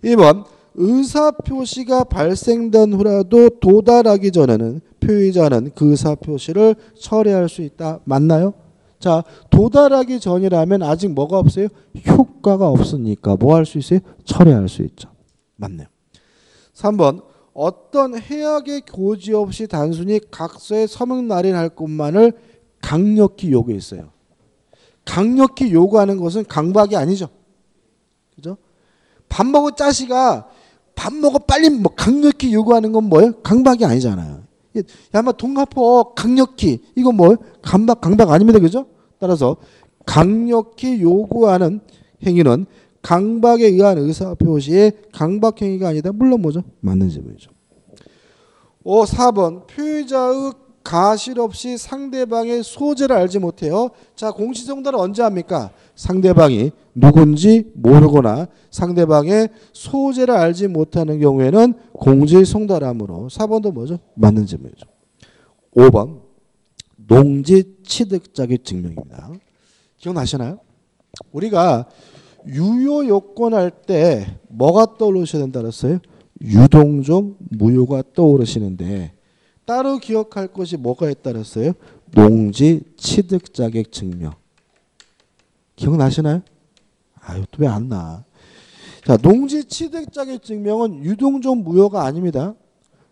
1번. 의사표시가 발생된 후라도 도달하기 전에는 표의자는 그 의사표시를 철회할 수 있다. 맞나요? 자, 도달하기 전이라면 아직 뭐가 없어요? 효과가 없으니까 뭐 할 수 있어요? 철회할 수 있죠. 맞네요. 3번 어떤 해악의 고지 없이 단순히 각서에 서명 날인할 것만을 강력히 요구했어요. 강력히 요구하는 것은 강박이 아니죠. 그죠? 밥 먹어 짜시가 밥 먹어 빨리 뭐 강력히 요구하는 건 뭐예요? 강박이 아니잖아요. 야, 마 동갑어 강력히 이건 뭐예요? 강박 강박 아닙니다. 그죠? 따라서 강력히 요구하는 행위는 강박에 의한 의사 표시의 강박 행위가 아니다. 물론 뭐죠? 맞는 질문이죠. 5 4번 표의자의 가실 없이 상대방의 소재를 알지 못해요. 자, 공시정답을 언제 합니까? 상대방이 누군지 모르거나 상대방의 소재를 알지 못하는 경우에는 공지송달함으로 4번도 뭐죠? 맞는 질문이죠. 5번 농지 취득자의 증명입니다. 기억나시나요? 우리가 유효 요건 할 때 뭐가 떠오르셔야 된다 그랬어요? 유동종 무효가 떠오르시는데 따로 기억할 것이 뭐가 있다 그랬어요? 농지 취득 자격 증명. 기억나시나요? 아유 또 왜 안 나? 자 농지 취득 자격 증명은 유동종 무효가 아닙니다.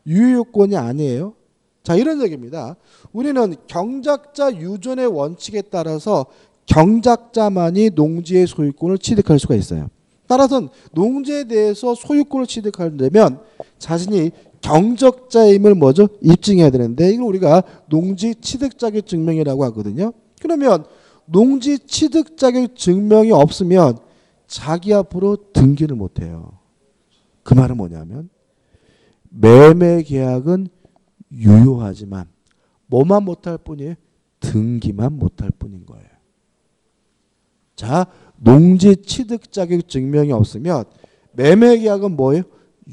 유효 요건이 아니에요. 자 이런 얘기입니다. 우리는 경작자 유전의 원칙에 따라서 경작자만이 농지의 소유권을 취득할 수가 있어요. 따라서 농지에 대해서 소유권을 취득하려면 자신이 경적자임을 먼저 입증해야 되는데 이걸 우리가 농지 취득 자격 증명이라고 하거든요. 그러면 농지 취득 자격 증명이 없으면 자기 앞으로 등기를 못 해요. 그 말은 뭐냐면 매매 계약은 유효하지만 뭐만 못할 뿐이에요? 등기만 못할 뿐인 거예요. 자, 농지 취득 자격 증명이 없으면 매매 계약은 뭐예요?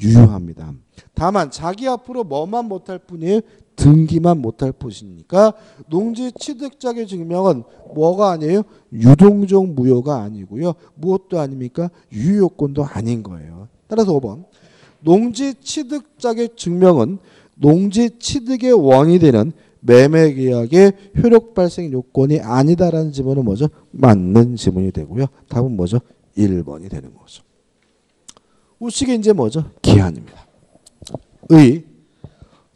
유효합니다. 다만 자기 앞으로 뭐만 못할 뿐이에요? 등기만 못할 뿐이니까 농지 취득 자격 증명은 뭐가 아니에요? 유동종 무효가 아니고요. 무엇도 아닙니까? 유효권도 아닌 거예요. 따라서 5번 농지 취득 자격 증명은 농지 취득의 원이 되는 매매 계약의 효력 발생 요건이 아니다라는 지문은 뭐죠? 맞는 지문이 되고요. 답은 뭐죠? 1번이 되는 거죠. 우측에 이제 뭐죠? 기한입니다. 의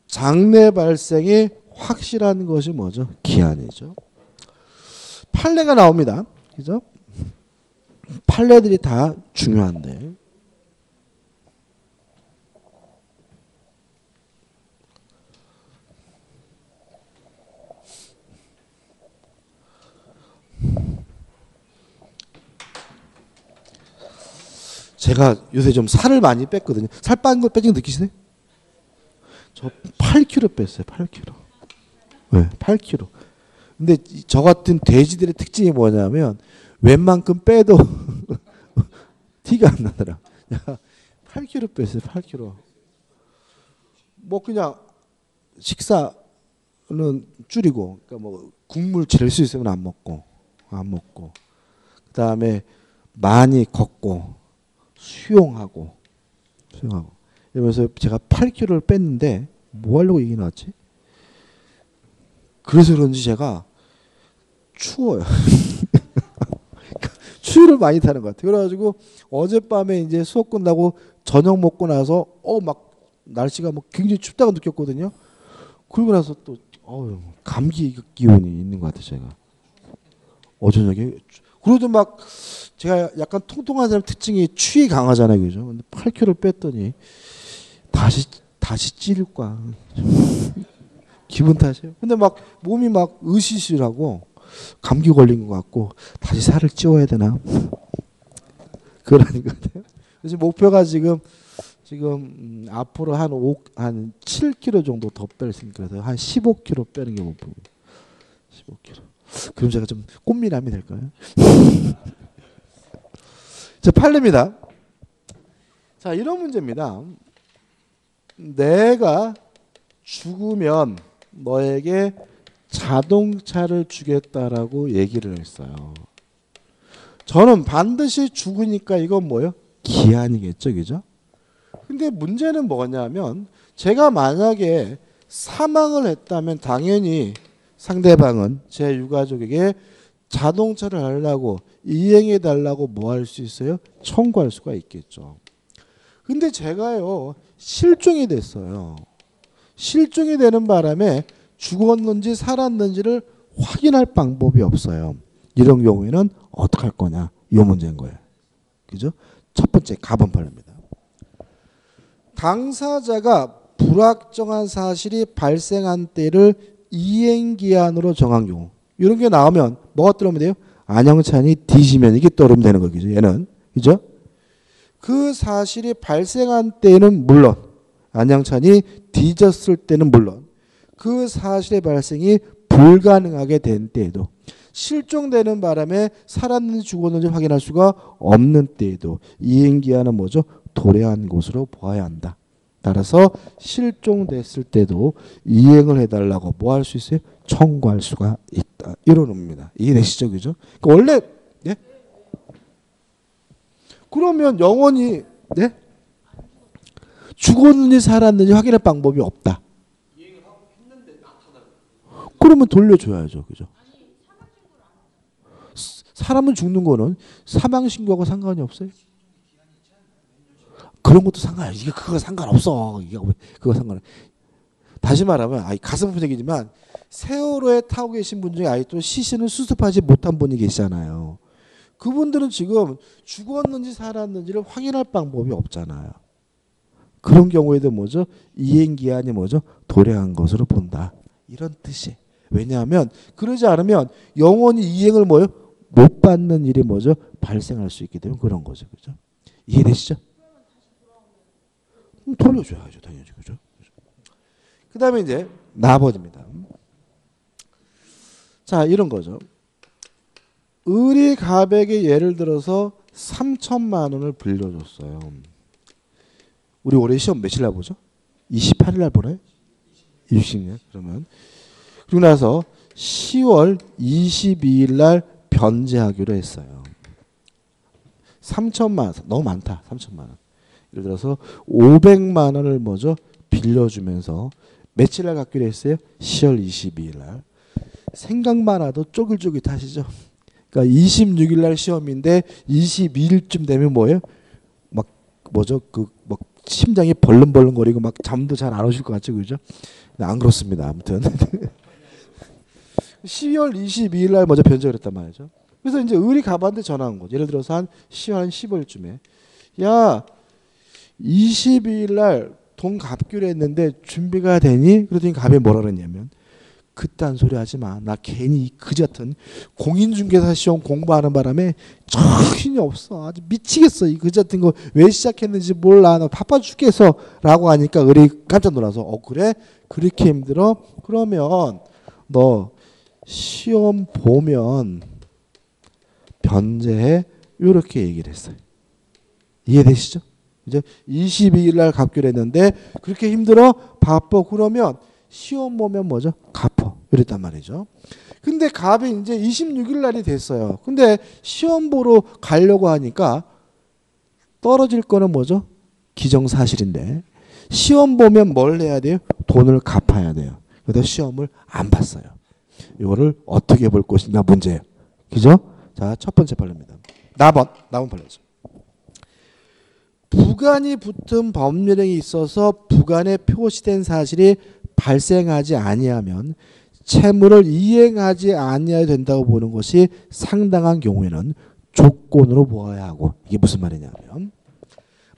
장래 발생이 확실한 것이 뭐죠? 기한이죠. 판례가 나옵니다. 그죠? 판례들이 다 중요한데 제가 요새 좀 살을 많이 뺐거든요. 살 빠진 거 빼진 거 느끼시네? 저 8kg 뺐어요. 8kg. 네, 8kg. 근데 저 같은 돼지들의 특징이 뭐냐면 웬만큼 빼도 티가 안 나더라. 8kg 뺐어요. 8kg. 뭐 그냥 식사는 줄이고, 그러니까 뭐 국물 질수 있으면 안 먹고, 안 먹고. 그 다음에 많이 걷고, 수용하고 수용하고 이러면서 제가 8kg를 뺐는데 뭐 하려고 얘기 나왔지? 그래서 그런지 제가 추워요. 추위를 많이 타는 것 같아요. 그래가지고 어젯밤에 이제 수업 끝나고 저녁 먹고 나서 어 막 날씨가 뭐 굉장히 춥다고 느꼈거든요. 그리고 나서 또 어우 감기 기운이 있는 것 같아요. 제가 어저녁에 그래도 막 제가 약간 통통한 사람 특징이 추위 강하잖아요. 그죠? 근데 8kg 뺐더니 다시 다시 찌를까. 기분 탓이에요. 근데 막 몸이 막 으시시라고 감기 걸린 것 같고 다시 살을 찌워야 되나? 것 같아요. 그래서 목표가 지금 지금 음, 앞으로 한 5, 한 7kg 정도 더 뺄수니까 그래서 한 15kg 빼는 게 목표고. 15kg. 그럼 제가 좀 꽃미남이 될까요? 자, 팔레입니다. 자, 이런 문제입니다. 내가 죽으면 너에게 자동차를 주겠다라고 얘기를 했어요. 저는 반드시 죽으니까 이건 뭐예요? 기한이겠죠, 그죠? 근데 문제는 뭐냐면 제가 만약에 사망을 했다면 당연히 상대방은 제 유가족에게 자동차를 하려고 이행해 달라고 뭐 할 수 있어요? 청구할 수가 있겠죠. 근데 제가요 실종이 됐어요. 실종이 되는 바람에 죽었는지 살았는지를 확인할 방법이 없어요. 이런 경우에는 어떻게 할 거냐? 이 문제인 거예요. 그죠? 첫 번째 가번팔입니다. 당사자가 불확정한 사실이 발생한 때를 이행기한으로 정한 경우 이런 게 나오면 뭐가 떠오르면 돼요? 안영찬이 뒤지면 이게 떠오르면 되는 거죠. 얘는 그죠? 그 사실이 발생한 때는 물론 안양찬이 뒤졌을 때는 물론 그 사실의 발생이 불가능하게 된 때에도 실종되는 바람에 살았는지 죽었는지 확인할 수가 없는 때에도 이행기한은 뭐죠? 도래한 곳으로 보아야 한다. 따라서 실종됐을 때도 이행을 해달라고 뭐 할 수 있어요? 청구할 수가 있다. 이런 의미입니다. 이해되시죠? 그죠? 그러니까 원래 네? 그러면 영원히 네? 죽었는지 살았는지 확인할 방법이 없다. 그러면 돌려줘야죠. 그죠? 사람은 죽는 거는 사망 신고하고 상관이 없어요. 그런 것도 상관 이게 그거 상관없어. 이게 그거 상관. 다시 말하면 아 가슴 아픈 얘기지만 세월호에 타고 계신 분 중에 아직도 시신을 수습하지 못한 분이 계시잖아요. 그분들은 지금 죽었는지 살았는지를 확인할 방법이 없잖아요. 그런 경우에도 뭐죠? 이행기한이 뭐죠? 도래한 것으로 본다. 이런 뜻이. 왜냐하면 그러지 않으면 영원히 이행을 뭐요? 못 받는 일이 뭐죠? 발생할 수 있기 때문에 그런 거죠. 그죠? 이해되시죠? 돌려줘야죠. 당연히. 그죠? 그 다음에 이제 나버입니다 자, 이런 거죠. 을이 갑에게 예를 들어서 3천만 원을 빌려줬어요. 우리 올해 시험 며칠 날 보죠? 28일 날 보나요? 20년 그러면 그리고 나서 10월 22일 날 변제하기로 했어요. 3천만 원 너무 많다. 3천만 원. 예를 들어서 500만 원을 뭐죠? 빌려주면서 며칠 날 갖기로 했어요? 10월 22일 날. 생각만 해도 쪼글쪼글하시죠? 그러니까 26일 날 시험인데 22일쯤 되면 뭐예요? 막 뭐죠? 그 막 심장이 벌렁벌렁거리고 막 잠도 잘 안 오실 것 같죠, 그죠? 안 그렇습니다. 아무튼 12월 22일 날 먼저 변제를 했단 말이죠. 그래서 이제 의리 가봤는데 전화 온 거죠. 예를 들어서 한 10월 한 15일쯤에 야 22일 날 돈 갚기로 했는데 준비가 되니? 그랬더니 갑이 뭐라 그랬냐면 그딴 소리 하지 마. 나 괜히 그지 같은 공인중개사 시험 공부하는 바람에 정신이 없어. 아주 미치겠어. 이 그지 같은 거 왜 시작했는지 몰라. 나 바빠 죽겠어. 라고 하니까 의리 깜짝 놀라서 어 그래? 그렇게 힘들어? 그러면 너 시험 보면 변제해. 이렇게 얘기를 했어요. 이해되시죠? 이제 22일 날 갚기로 했는데 그렇게 힘들어? 바빠. 그러면 시험 보면 뭐죠? 갚어. 이랬단 말이죠. 근데 갑이 이제 26일 날이 됐어요. 근데 시험 보러 가려고 하니까 떨어질 거는 뭐죠? 기정사실인데 시험 보면 뭘 해야 돼요? 돈을 갚아야 돼요. 그래서 시험을 안 봤어요. 이거를 어떻게 볼 것인가 문제예요. 그죠? 자, 첫 번째 판례입니다. 나번, 나번 판례죠. 부간이 붙은 법률행위 있어서 부간에 표시된 사실이 발생하지 아니하면 채무를 이행하지 아니해야 된다고 보는 것이 상당한 경우에는 조건으로 보아야 하고 이게 무슨 말이냐면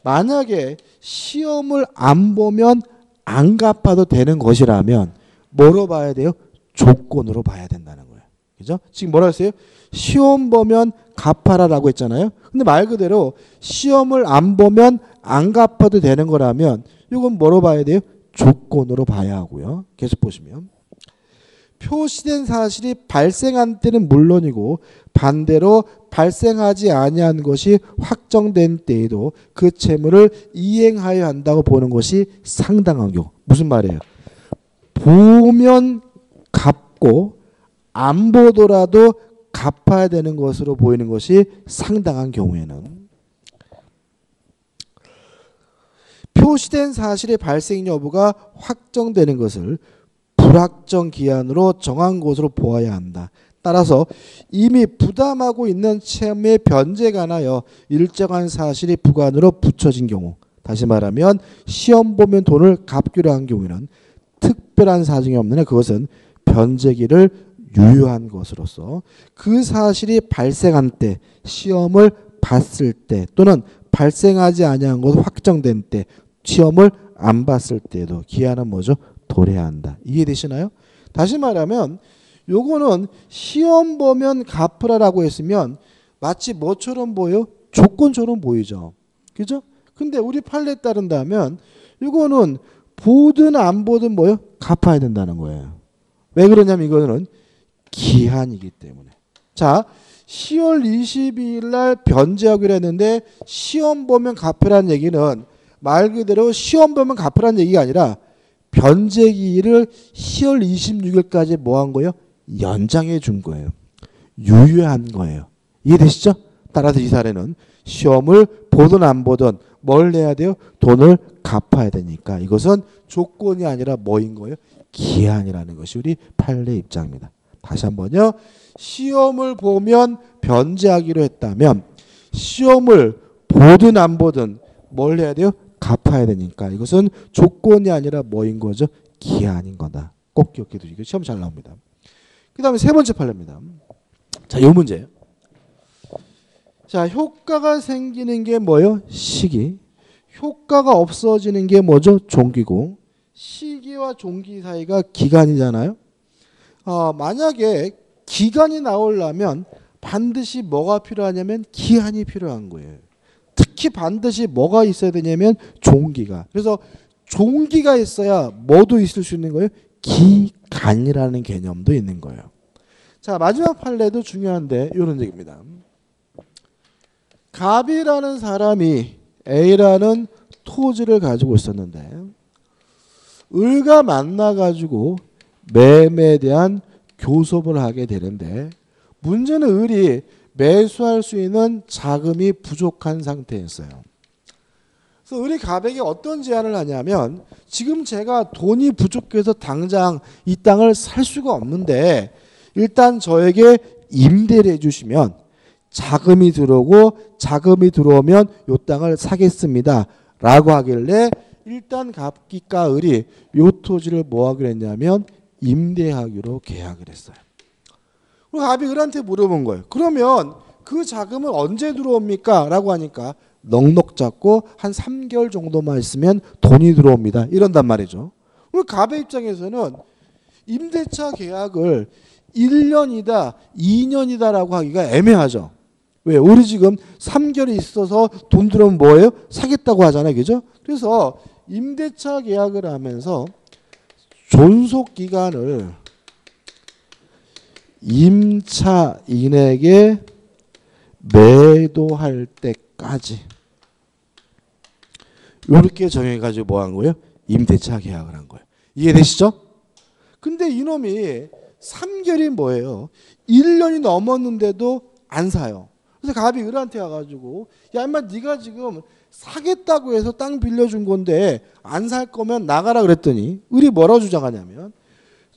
만약에 시험을 안 보면 안 갚아도 되는 것이라면 뭐로 봐야 돼요? 조건으로 봐야 된다는 거예요. 그죠? 지금 뭐라 했어요? 시험 보면 갚아라라고 했잖아요. 근데 말 그대로 시험을 안 보면 안 갚아도 되는 거라면 이건 뭐로 봐야 돼요? 조건으로 봐야 하고요. 계속 보시면 표시된 사실이 발생한 때는 물론이고 반대로 발생하지 아니한 것이 확정된 때에도 그 채무를 이행하여 한다고 보는 것이 상당한 경우. 무슨 말이에요? 보면 갚고 안 보더라도 갚아야 되는 것으로 보이는 것이 상당한 경우에는 표시된 사실의 발생 여부가 확정되는 것을 불확정 기한으로 정한 것으로 보아야 한다. 따라서 이미 부담하고 있는 채무의 변제에 관하여 일정한 사실이 부관으로 붙여진 경우 다시 말하면 시험 보면 돈을 갚기로 한 경우에는 특별한 사정이 없는 한 그것은 변제기를 유효한 것으로서 그 사실이 발생한 때 시험을 봤을 때 또는 발생하지 아니한 것 확정된 때 시험을 안 봤을 때도 기한은 뭐죠? 도래한다. 이해되시나요? 다시 말하면 요거는 시험 보면 갚으라라고 했으면 마치 뭐처럼 보여? 조건처럼 보이죠. 그죠? 근데 우리 판례에 따른다면 이거는 보든 안 보든 뭐요? 갚아야 된다는 거예요. 왜 그러냐면 이거는 기한이기 때문에. 자, 10월 22일 날 변제하기로 했는데 시험 보면 갚으라는 얘기는 말 그대로 시험 보면 갚으라는 얘기가 아니라 변제기를 10월 26일까지 뭐 한 거예요? 연장해 준 거예요. 유효한 거예요. 이해되시죠? 따라서 이 사례는 시험을 보든 안 보든 뭘 내야 돼요? 돈을 갚아야 되니까 이것은 조건이 아니라 뭐인 거예요? 기한이라는 것이 우리 판례 입장입니다. 다시 한번요. 시험을 보면 변제하기로 했다면 시험을 보든 안 보든 뭘 해야 돼요? 갚아야 되니까 이것은 조건이 아니라 뭐인 거죠? 기한인 거다. 꼭 기억해 두시고 시험 잘 나옵니다. 그 다음에 세 번째 판례입니다. 자, 요 문제예요. 자, 효과가 생기는 게 뭐예요? 시기. 효과가 없어지는 게 뭐죠? 종기고. 시기와 종기 사이가 기간이잖아요. 어, 만약에 기간이 나오려면 반드시 뭐가 필요하냐면 기한이 필요한 거예요. 특히 반드시 뭐가 있어야 되냐면 종기가. 그래서 종기가 있어야 뭐도 있을 수 있는 거예요? 기간이라는 개념도 있는 거예요. 자, 마지막 판례도 중요한데 이런 얘기입니다. 갑이라는 사람이 A라는 토지를 가지고 있었는데 을과 만나 가지고 매매에 대한 교섭을 하게 되는데 문제는 을이 매수할 수 있는 자금이 부족한 상태였어요. 그래서 을이 갑에게 어떤 제안을 하냐면 지금 제가 돈이 부족해서 당장 이 땅을 살 수가 없는데 일단 저에게 임대를 해주시면 자금이 들어오고 자금이 들어오면 이 땅을 사겠습니다. 라고 하길래 일단 갑기가 을이 요 토지를 뭐 하기로 했냐면 임대하기로 계약을 했어요. 그리고 을한테 물어본 거예요. 그러면 그 자금은 언제 들어옵니까? 라고 하니까 넉넉 잡고 한 3개월 정도만 있으면 돈이 들어옵니다. 이런단 말이죠. 그럼 갑의 입장에서는 임대차 계약을 1년이다, 2년이다라고 하기가 애매하죠. 왜? 우리 지금 3개월이 있어서 돈 들어오면 뭐예요? 사겠다고 하잖아요. 그죠? 그래서 임대차 계약을 하면서 존속 기간을 임차인에게 매도할 때까지 이렇게 정해가지고 뭐 한 거예요? 임대차 계약을 한 거예요. 이해되시죠? 근데 이놈이 3개월이 뭐예요? 1년이 넘었는데도 안 사요. 그래서 갑이 을한테 와가지고 야 인마 네가 지금 사겠다고 해서 땅 빌려준 건데 안 살 거면 나가라 그랬더니 을이 뭐라고 주장하냐면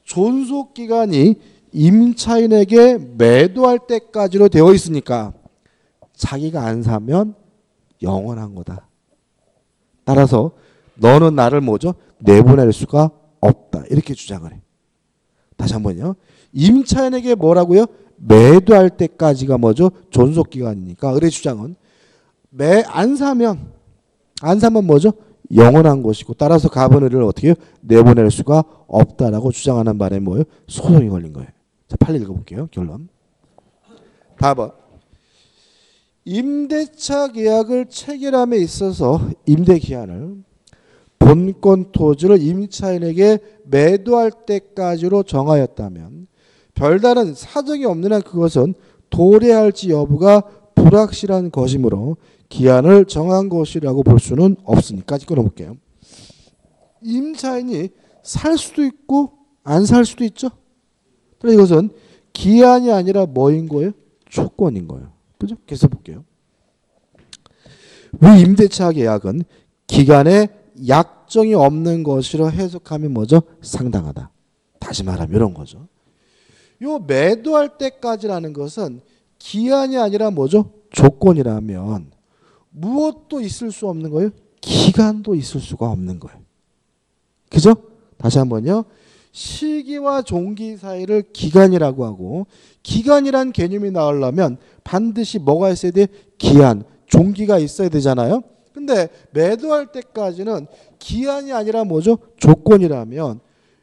존속 기간이 임차인에게 매도할 때까지로 되어 있으니까 자기가 안 사면 영원한 거다. 따라서 너는 나를 뭐죠? 내보낼 수가 없다. 이렇게 주장을 해. 다시 한번요. 임차인에게 뭐라고요? 매도할 때까지가 뭐죠? 존속 기간이니까 의뢰 주장은 매 안 사면 안 사면 뭐죠? 영원한 것이고 따라서 가버너를 어떻게? 내보낼 수가 없다라고 주장하는 바람에 뭐예요? 소송이 걸린 거예요. 자, 빨리 읽어볼게요. 결론. 답은 임대차 계약을 체결함에 있어서 임대 기한을 본권 토지를 임차인에게 매도할 때까지로 정하였다면 별다른 사정이 없는 한 그것은 도래할지 여부가 불확실한 것이므로 기한을 정한 것이라고 볼 수는 없으니까 끊어볼게요. 임차인이 살 수도 있고 안 살 수도 있죠. 그래 이것은 기한이 아니라 뭐인 거예요? 조건인 거예요. 그죠? 계속 볼게요. 위 임대차 계약은 기간에 약정이 없는 것이라 해석하면 뭐죠? 상당하다. 다시 말하면 이런 거죠. 요 매도할 때까지라는 것은 기한이 아니라 뭐죠? 조건이라면 무엇도 있을 수 없는 거예요? 기간도 있을 수가 없는 거예요. 그죠? 다시 한번요. 시기와 종기 사이를 기간이라고 하고 기간이란 개념이 나오려면 반드시 뭐가 있어야 돼? 기한, 종기가 있어야 되잖아요. 근데 매도할 때까지는 기한이 아니라 뭐죠? 조건이라면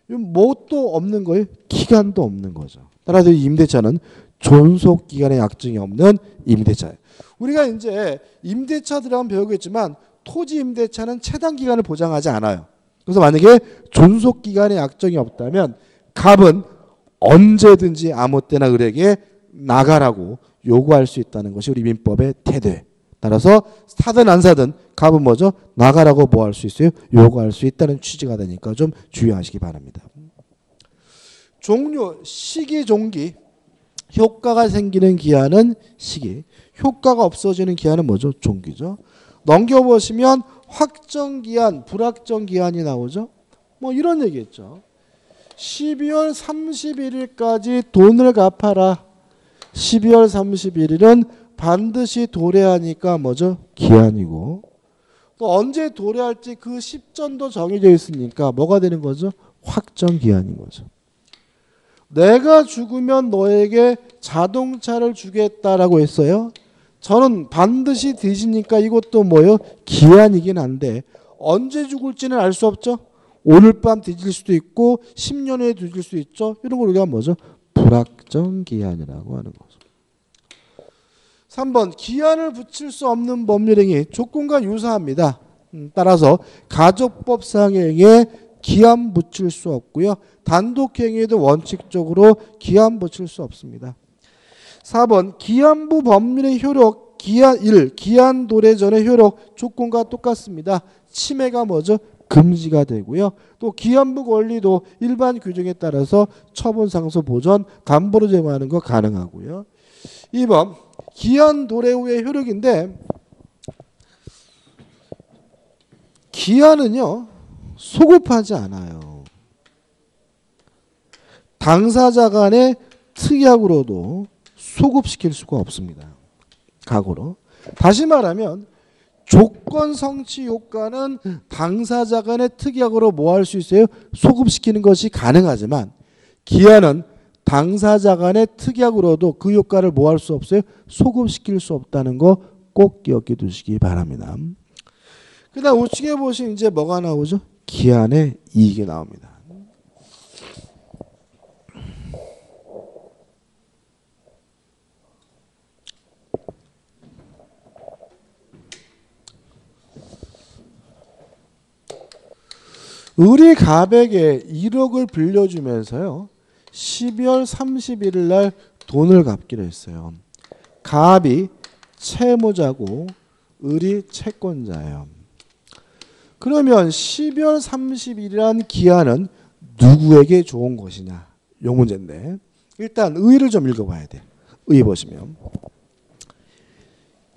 뭣도 없는 거예요? 기간도 없는 거죠. 따라서 임대차는 존속 기간의 약정이 없는 임대차예요. 우리가 이제 임대차 들어가면 배우겠지만 토지 임대차는 최단 기간을 보장하지 않아요. 그래서 만약에 존속 기간의 약정이 없다면 갑은 언제든지 아무 때나 을에게 나가라고 요구할 수 있다는 것이 우리 민법의 태도예요. 따라서 사든 안 사든 갑은 뭐죠? 나가라고 뭐 할 수 있어요? 요구할 수 있다는 취지가 되니까 좀 주의하시기 바랍니다. 종료, 시기 종기, 효과가 생기는 기한은 시기, 효과가 없어지는 기한은 뭐죠? 종기죠. 넘겨보시면 확정 기한, 불확정 기한이 나오죠. 뭐 이런 얘기했죠. 12월 31일까지 돈을 갚아라. 12월 31일은 반드시 도래하니까 뭐죠? 기한이고 또 언제 도래할지 그 시점도 정해져 있으니까 뭐가 되는 거죠? 확정 기한인 거죠. 내가 죽으면 너에게 자동차를 주겠다라고 했어요. 저는 반드시 뒤지니까 이것도 뭐요? 기한이긴 한데 언제 죽을지는 알 수 없죠. 오늘 밤 뒤질 수도 있고 10년 후에 뒤질 수 있죠. 이런 걸 우리가 뭐죠? 불확정 기한이라고 하는 거죠. 3번 기한을 붙일 수 없는 법률행위 조건과 유사합니다. 음, 따라서 가족법상행에 기한 붙일 수 없고요. 단독행위에도 원칙적으로 기한 붙일 수 없습니다. 4번 기한부 법률의 효력 기한 1 기한 도래 전의 효력 조건과 똑같습니다. 침해가 뭐죠? 금지가 되고요. 또 기한부 권리도 일반 규정에 따라서 처분 상소 보전 담보로 제공하는 거 가능하고요. 2번 기한 도래 후의 효력인데 기한은요 소급하지 않아요. 당사자 간의 특약으로도 소급시킬 수가 없습니다. 각오로. 다시 말하면 조건 성취 효과는 당사자 간의 특약으로 뭐 할 수 있어요? 소급시키는 것이 가능하지만 기한은 당사자 간의 특약으로도 그 효과를 뭐 할 수 없어요? 소급시킬 수 없다는 거 꼭 기억해 두시기 바랍니다. 그 다음 우측에 보시면 이제 뭐가 나오죠? 기한의 이익이 나옵니다. 의리 가백에 1억을 빌려주면서요. 12월 31일 날 돈을 갚기로 했어요. 갑이 채무자고 을이 채권자예요. 그러면 12월 30일이란 기한은 누구에게 좋은 것이냐? 요 문제인데 일단 의를 좀 읽어봐야 돼. 의 보시면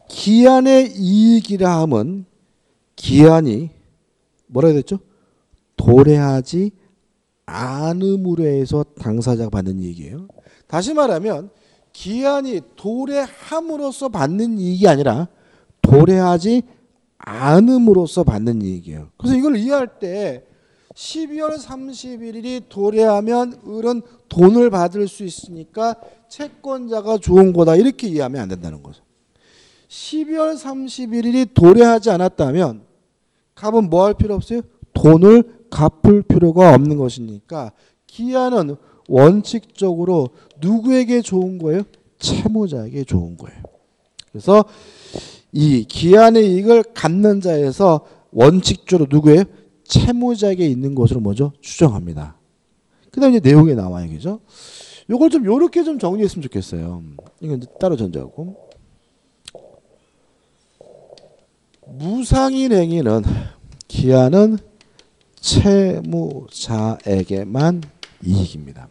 기한의 이익이라 함은 기한이 뭐라 해야 됐죠? 도래하지 않음으로 해서 당사자가 받는 이익이에요. 다시 말하면 기한이 도래함으로써 받는 이익이 아니라 도래하지 않음으로써 받는 이익이에요. 그래서 이걸 이해할 때 12월 31일이 도래하면 을은 돈을 받을 수 있으니까 채권자가 좋은 거다 이렇게 이해하면 안 된다는 거죠. 12월 31일이 도래하지 않았다면 갑은 뭐 할 필요 없어요? 돈을 갚을 필요가 없는 것이니까 기한은 원칙적으로 누구에게 좋은 거예요? 채무자에게 좋은 거예요. 그래서 이 기한의 이익을 갚는 자에서 원칙적으로 누구예요? 채무자에게 있는 것으로 뭐죠? 추정합니다. 그 다음 이제 내용에 나와요, 그죠? 요걸 좀 요렇게 좀 정리했으면 좋겠어요. 이건 따로 전제하고 무상인 행위는 기한은 채무자에게만 이익입니다.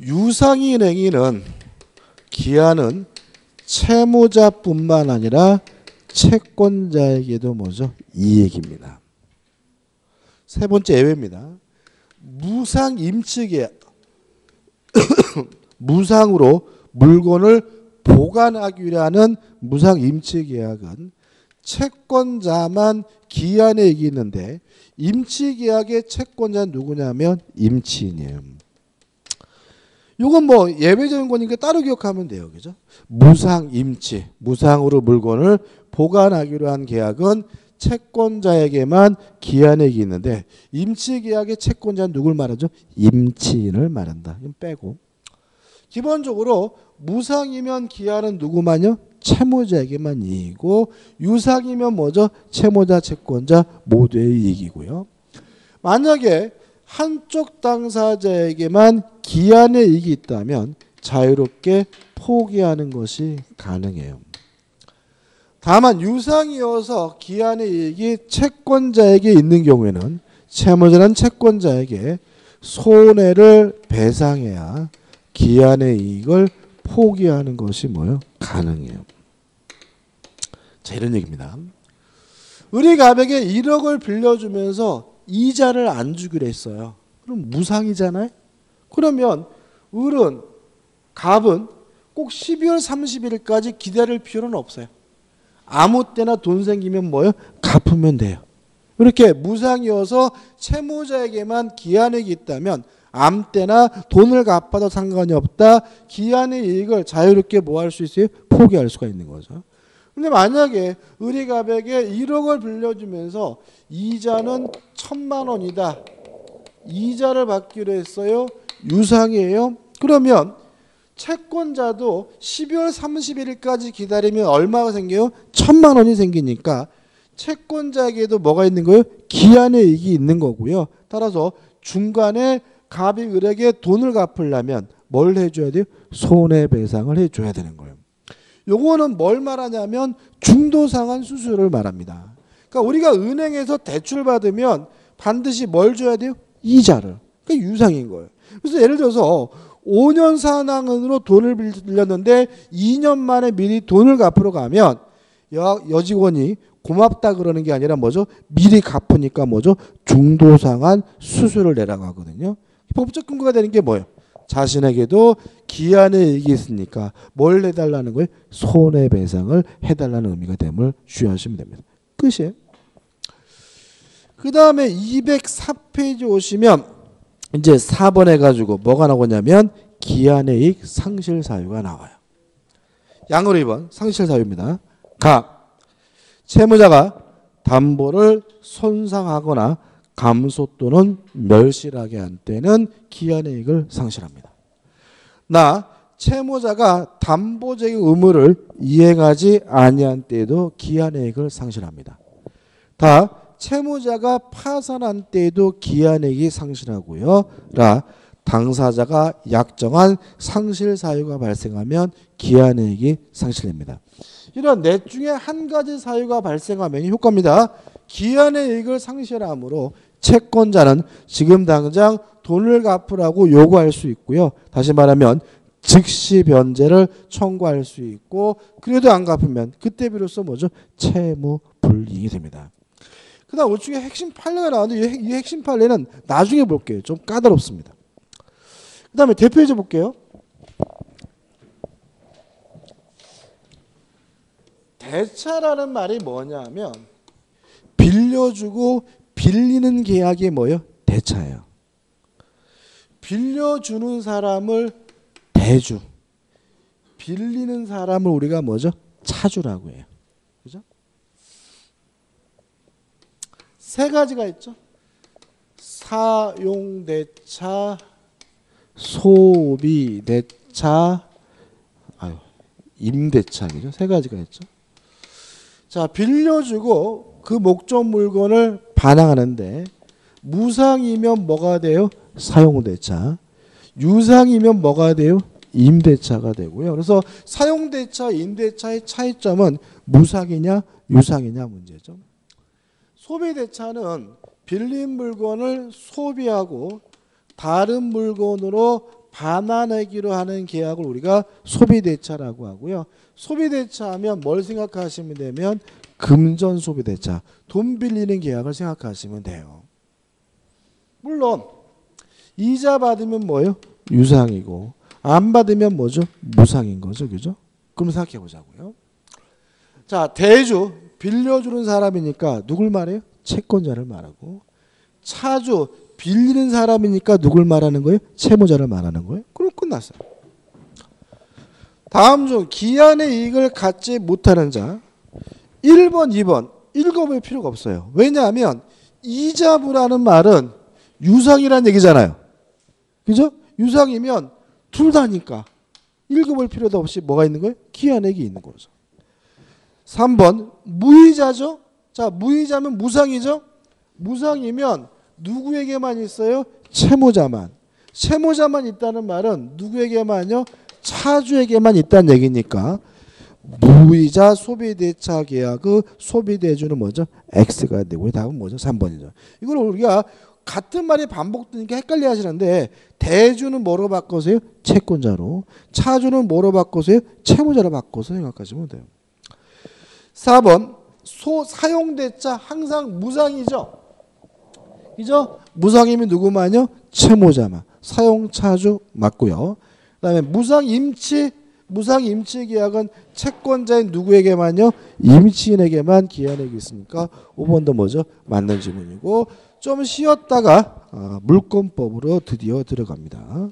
유상인 행위는 기한은 채무자뿐만 아니라 채권자에게도 뭐죠? 이익입니다. 세 번째 예외입니다. 무상 임치계 무상으로 물건을 보관하기 위한 무상 임치 계약은 채권자만 기한에 이기는데 임치 계약의 채권자는 누구냐면 임치인이에요. 요건 뭐 예외적인 거니까 따로 기억하면 돼요. 그죠? 무상 임치, 무상으로 물건을 보관하기로 한 계약은 채권자에게만 기한에 있는데 임치 계약의 채권자는 누굴 말하죠? 임치인을 말한다. 이건 빼고. 기본적으로 무상이면 기한은 누구만요? 채무자에게만 이익이고 유상이면 뭐죠? 채무자, 채권자 모두의 이익이고요. 만약에 한쪽 당사자에게만 기한의 이익이 있다면 자유롭게 포기하는 것이 가능해요. 다만 유상이어서 기한의 이익이 채권자에게 있는 경우에는 채무자는 채권자에게 손해를 배상해야 기한의 이익을 포기하는 것이 뭐요? 가능해요. 자 이런 얘기입니다. 의리가백에 1억을 빌려주면서 이자를 안 주기로 했어요. 그럼 무상이잖아요. 그러면 을은 갑은 꼭 12월 31일까지 기다릴 필요는 없어요. 아무 때나 돈 생기면 뭐요? 갚으면 돼요. 이렇게 무상이어서 채무자에게만 기한액이 있다면 아무 때나 돈을 갚아도 상관이 없다. 기한의 이익을 자유롭게 뭐 할 수 있어요? 포기할 수가 있는 거죠. 근데 만약에 의리가백에 1억을 빌려주면서 이자는 천만 원이다. 이자를 받기로 했어요. 유상이에요. 그러면 채권자도 12월 31일까지 기다리면 얼마가 생겨요? 천만 원이 생기니까 채권자에게도 뭐가 있는 거예요? 기한의 이익이 있는 거고요. 따라서 중간에 갑이 을에게 돈을 갚으려면 뭘 해줘야 돼요? 손해배상을 해줘야 되는 거예요. 요거는 뭘 말하냐면 중도상환 수수료를 말합니다. 그러니까 우리가 은행에서 대출 받으면 반드시 뭘 줘야 돼요? 이자를. 그러니까 유상인 거예요. 그래서 예를 들어서 5년 산항으로 돈을 빌렸는데 2년 만에 미리 돈을 갚으러 가면 여, 여직원이 고맙다 그러는 게 아니라 뭐죠? 미리 갚으니까 뭐죠? 중도상환 수수료를 내라고 하거든요. 법적 근거가 되는 게 뭐예요? 자신에게도 기한의 이익이 있으니까 뭘 해달라는 거예요? 손해배상을 해달라는 의미가 됨을 주의하시면 됩니다. 끝이에요. 그 다음에 204페이지 오시면 이제 4번 해가지고 뭐가 나오냐면 기한의 이익 상실 사유가 나와요. 양으로 2번 상실 사유입니다. 가 채무자가 담보를 손상하거나 감소 또는 멸실하게 한 때는 기한의 이익을 상실합니다. 나 채무자가 담보적인 의무를 이행하지 아니한 때에도 기한의 이익을 상실합니다. 다 채무자가 파산한 때에도 기한의 이익이 상실하고요. 라 당사자가 약정한 상실 사유가 발생하면 기한의 이익이 상실됩니다. 이런 넷 중에 한 가지 사유가 발생하면 효과입니다. 기한의 이익을 상실함으로 채권자는 지금 당장 돈을 갚으라고 요구할 수 있고요. 다시 말하면 즉시 변제를 청구할 수 있고 그래도 안 갚으면 그때 비로소 뭐죠? 채무 불이익이 됩니다. 그다음 우측에 핵심 판례가 나왔는데 이 핵심 판례는 나중에 볼게요. 좀 까다롭습니다. 그다음에 대표이자 볼게요. 대차라는 말이 뭐냐면 빌려주고 빌리는 계약이 뭐예요? 대차예요. 빌려주는 사람을 대주, 빌리는 사람을 우리가 뭐죠? 차주라고 해요. 그죠? 세 가지가 있죠. 사용대차, 소비대차, 아유, 임대차, 그죠? 세 가지가 있죠. 자, 빌려주고 그 목적 물건을 반항하는데 무상이면 뭐가 돼요? 사용대차. 유상이면 뭐가 돼요? 임대차가 되고요. 그래서 사용대차, 임대차의 차이점은 무상이냐 유상이냐 문제죠. 소비대차는 빌린 물건을 소비하고 다른 물건으로 반환하기로 하는 계약을 우리가 소비대차라고 하고요. 소비대차 하면 뭘 생각하시면 되면 금전 소비 대차, 돈 빌리는 계약을 생각하시면 돼요. 물론 이자 받으면 뭐예요? 유상이고 안 받으면 뭐죠? 무상인 거죠. 그죠? 그럼 생각해 보자고요. 자, 대주 빌려주는 사람이니까 누굴 말해요? 채권자를 말하고 차주 빌리는 사람이니까 누굴 말하는 거예요? 채무자를 말하는 거예요. 그럼 끝났어요. 다음 중 기한의 이익을 갖지 못하는 자 1번, 2번 읽어볼 필요가 없어요. 왜냐하면 이자부라는 말은 유상이라는 얘기잖아요. 그죠? 유상이면 둘 다니까 읽어볼 필요도 없이 뭐가 있는 거예요? 기한액이 있는 거죠. 3번 무이자죠. 자 무이자면 무상이죠. 무상이면 누구에게만 있어요? 채무자만. 채무자만 있다는 말은 누구에게만요? 차주에게만 있다는 얘기니까 무이자 소비대차 계약의 소비대주는 뭐죠? X가 되고 다음은 뭐죠? 3번이죠. 이걸 우리가 같은 말이 반복되니까 헷갈려 하시는데 대주는 뭐로 바꿔서요? 채권자로 차주는 뭐로 바꿔서요? 채무자로 바꿔서 생각하시면 돼요. 4번 소 사용대차 항상 무상이죠. 그죠? 무상이면 누구만요? 채무자만. 사용차주 맞고요. 그다음에 무상 임치 무상 임치 계약은 채권자인 누구에게만요? 임치인에게만 기한액이 있으니까 5번도 뭐죠? 맞는 지문이고 좀 쉬었다가 아, 물권법으로 드디어 들어갑니다.